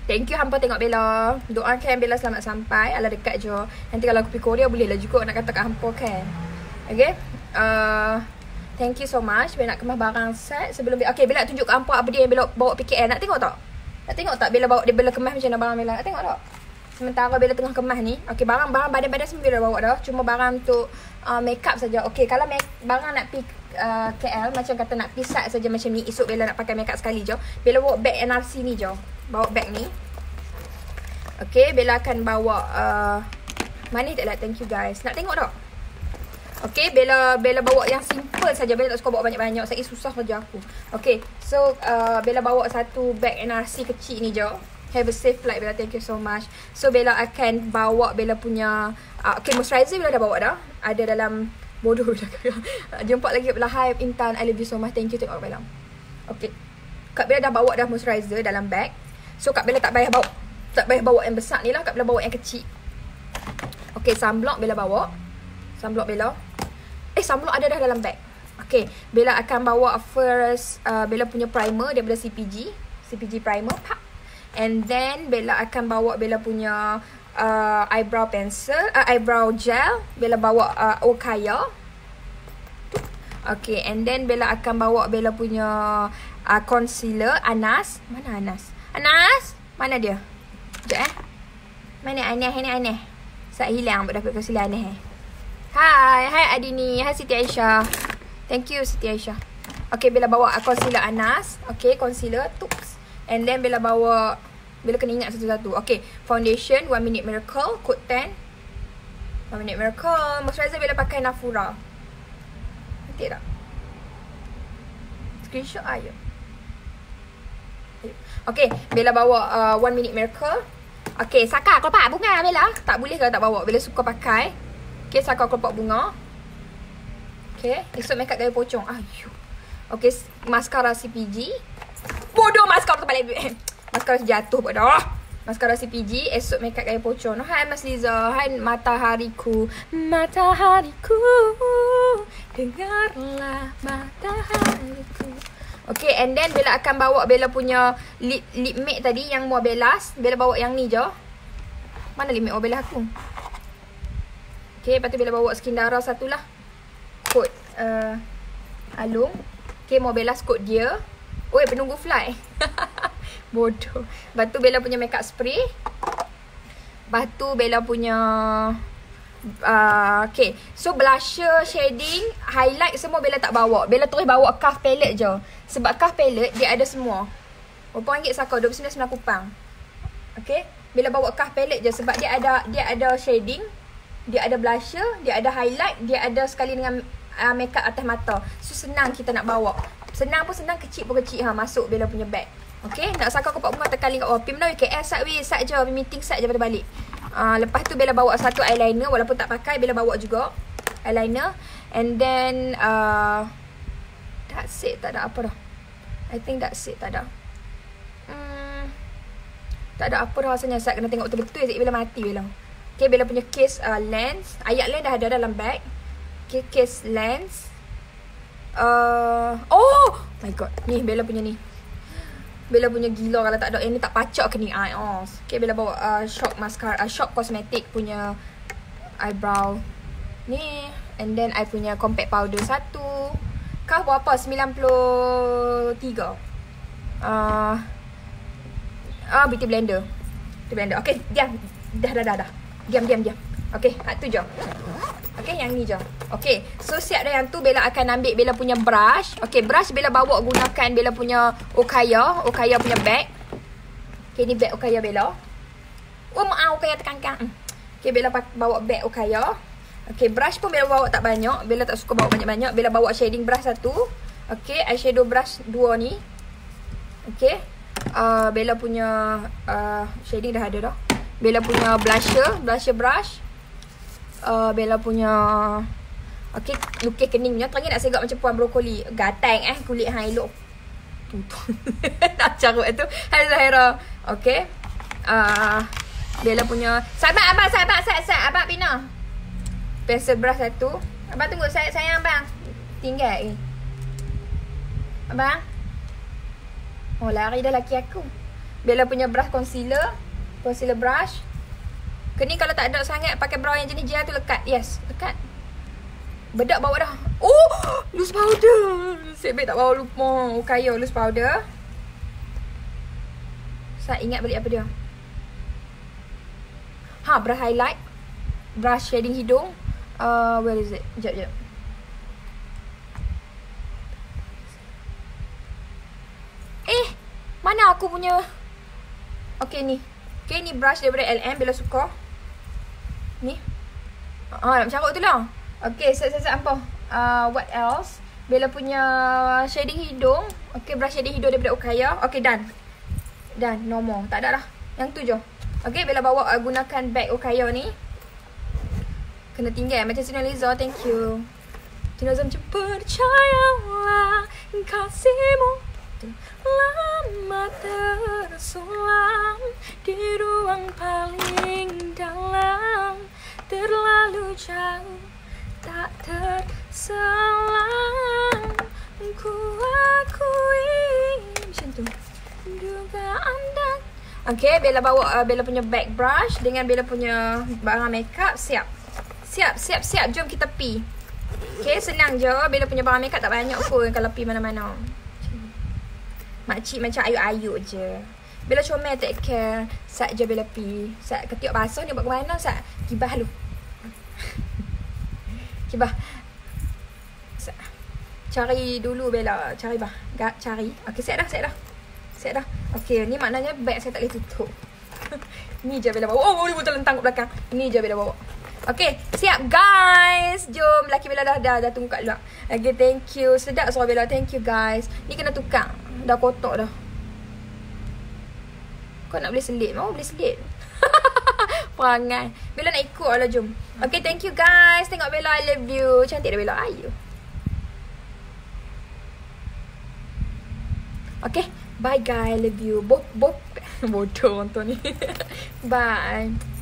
Thank you hampa tengok Bella. Doakan Bella selamat sampai. Alah dekat je. Nanti kalau aku pergi Korea boleh lah juga nak kata kat hampa kan. Okay. Uh, thank you so much. Bella nak kemas barang set sebelum Bella. Okay Bella tunjuk kat hampa apa dia yang Bella bawa PKL. Nak tengok tak? Nak tengok tak Bella bawa dia Bella kemas macam mana barang Bella? Nak tengok tak? Sementara Bella tengah kemas ni. Okay barang-barang badan-badan semua Bella bawa dah. Cuma barang untuk uh, makeup saja. Okay kalau make, barang nak pergi uh, KL macam kata nak pisat saja macam ni esok Bella nak pakai makeup sekali je. Bella bawa bag NRC ni je. Bawa bag ni. Okay, Bella akan bawa uh, mana tak lah thank you guys. Nak tengok tak? Okay, Bella Bella bawa yang simple saja. Bella tak suka bawa banyak-banyak. Saya susah saja aku. Okay, so uh, Bella bawa satu bag NRC kecil ni je. Have a safe flight Bella. Thank you so much. So Bella akan bawa Bella punya uh, okay moisturizer Bella dah bawa dah. Ada dalam Bodoh cakap. Jumpa lagi Bella Hi Intan. I love you so much. Thank you tengok Bella. Okay. Kak Bella dah bawa dah moisturizer dalam bag. So Kak Bella tak payah bawa. Tak payah bawa yang besar ni lah. Kak Bella bawa yang kecil. Okay. Sunblock Bella bawa. Sunblock Bella. Eh sunblock ada dah dalam bag. Okay. Bella akan bawa first. Uh, Bella punya primer daripada CPG. CPG primer. Pak. And then Bella akan bawa Bella punya uh, eyebrow pencil, uh, eyebrow gel. Bella bawa uh, Okaya. Okay, and then Bella akan bawa Bella punya uh, concealer, Anas. Mana Anas? Anas? Mana dia? Sekejap eh. Mana Aneh? Ini Aneh. Saya hilang buat dapat concealer Aneh eh. Hai, hai Adini. Hai Siti Aisyah. Thank you Siti Aisyah. Okay, Bella bawa concealer Anas. Okay, concealer. Tups. And then Bella bawa bila kena ingat satu-satu. Okay. Foundation. One Minute Miracle. Code 10. One Minute Miracle. Moisturizer bila pakai Nafura. Nanti tak? Screenshot ayo. Okay. Bella bawa uh, One Minute Miracle. Okay. Saka kelopak bunga Bella. Tak boleh kalau tak bawa. Bella suka pakai. Okay. Saka kelopak bunga. Okay. Esok makeup gaya pocong. Ayuh. Okay. Mascara CPG. Bodoh mascara tu balik. Mascara jatuh pun dah. Mascara CPG Esok makeup gaya pocong. No, Hai Mas Liza. Hai matahariku. Matahariku. Dengarlah matahariku. Okay and then Bella akan bawa Bella punya Lip lip matte tadi Yang Mua Bellas Bella bawa yang ni je. Mana lip Mua Bella aku? Okay lepas tu Bella bawa skin darah satu lah. Kod uh, Alung. Okay Mua Bellas kod dia Oi penunggu fly Bodoh. Lepas tu Bella punya makeup spray. Lepas tu Bella punya uh, Okay. So blusher, shading, highlight semua Bella tak bawa. Bella terus bawa cuff palette je. Sebab cuff palette dia ada semua. Berapa ringgit saka? RM29.9 kupang. Okay? Bella bawa cuff palette je. Sebab dia ada dia ada shading Dia ada blusher, dia ada highlight Dia ada sekali dengan uh, makeup atas mata. So senang kita nak bawa Senang pun senang, kecil pun kecil ha, Masuk Bella punya bag Okay, nak saka kopak bunga tekan kat bawah. Pim dah KL sat weh, sat je. Meeting sat je pada balik. Uh, lepas tu Bella bawa satu eyeliner. Walaupun tak pakai, Bella bawa juga. Eyeliner. And then, uh, that's it. Tak ada apa dah. I think that's it. Tak ada. Hmm, tak ada apa dah rasanya. Sat kena tengok betul-betul. Asyik Bella mati Bella. Okay, Bella punya case uh, lens. Ayat lens dah ada dalam bag. Okay, case lens. Uh, oh my god. Ni Bella punya ni. Bella punya gila kalau tak ada yang ni tak pacak ke ni eye oh. Okay Bella bawa uh, shock mascara, uh, shock cosmetic punya eyebrow ni and then I punya compact powder satu. Kau berapa? 93. Uh, ah uh, beauty blender. Beauty blender. Okay, diam. Dah dah dah dah. Diam diam diam. Okay, ha, tu je. Okay, yang ni je. Okay, so siap dah yang tu Bella akan ambil Bella punya brush. Okay, brush Bella bawa gunakan Bella punya Okaya. Okaya punya bag. Okay, ni bag Okaya Bella. Oh, maaf Okaya tekan-tekan. Hmm. Okay, Bella bawa bag Okaya. Okay, brush pun Bella bawa tak banyak. Bella tak suka bawa banyak-banyak. Bella bawa shading brush satu. Okay, eyeshadow brush dua ni. Okay. Uh, Bella punya uh, shading dah ada dah. Bella punya blusher, blusher brush uh, Bella punya Okay, lukis kening. Punya Terangi nak segak macam puan brokoli. Gatang eh, kulit hang elok. Nak carut tu. Hai Zahira. Okay. Uh, Bella punya Sahabat abang, sahabat, sahabat, sahabat Abang Pina. Pencil brush satu. Abang tunggu, saya sayang abang Tinggal eh. Abang? Oh lari dah laki aku. Bella punya brush concealer. Concealer brush Kening kalau tak ada sangat pakai brow yang jenis gel tu lekat. Yes, lekat. Bedak bawa dah. Oh, loose powder. Sebab tak bawa lupa. Oh, kaya loose powder. Saya ingat balik apa dia. Ha, brush highlight. Brush shading hidung. Uh, where is it? Jap, jap. Eh, mana aku punya? Okay, ni. Okay, ni brush daripada LM. Bila suka. Ni. Ah, nak carut tu lah. Okay, set set set apa? Uh, what else? Bella punya shading hidung. Okay, brush shading hidung daripada Okaya. Okay, done. Done, no more. Tak ada lah. Yang tu je. Okay, Bella bawa uh, gunakan bag Okaya ni. Kena tinggal. Macam Sina Liza, thank you. Sina Liza macam percayalah kasihmu. Lama tersulam di ruang paling dalam. Terlalu jauh tak terselang. Ku akui macam tu. Dugaan dan Okay, Bella bawa uh, Bella punya bag brush Dengan Bella punya barang makeup. Siap. Siap, siap, siap. Jom kita pi. Okay, senang je. Bella punya barang makeup tak banyak pun Kalau pi mana-mana Makcik macam ayu-ayu je. Bila comel take care Sat je bila pi. Sat ketiak basuh ni buat ke mana Sat kibah lu. Kibah. Sat. Cari dulu Bella Cari bah. Gak cari. Okay set dah set dah. Set dah. Okay ni maknanya bag saya tak boleh tutup. Ni je Bella bawa. Oh boleh betul lentang kat belakang. Ni je Bella bawa Okay siap guys. Jom laki Bella dah, dah, dah tunggu kat luar. Okay thank you. Sedap suara Bella Thank you guys. Ni kena tukar. Dah kotak dah. Kau nak boleh selit? Mau boleh selit? Perangai. Bella nak ikut lah jom. Okay thank you guys. Tengok Bella I love you. Cantik dah Bella Ayo Okay. Bye guys. Love you. Bop bop. Bodoh orang tu ni. Bye.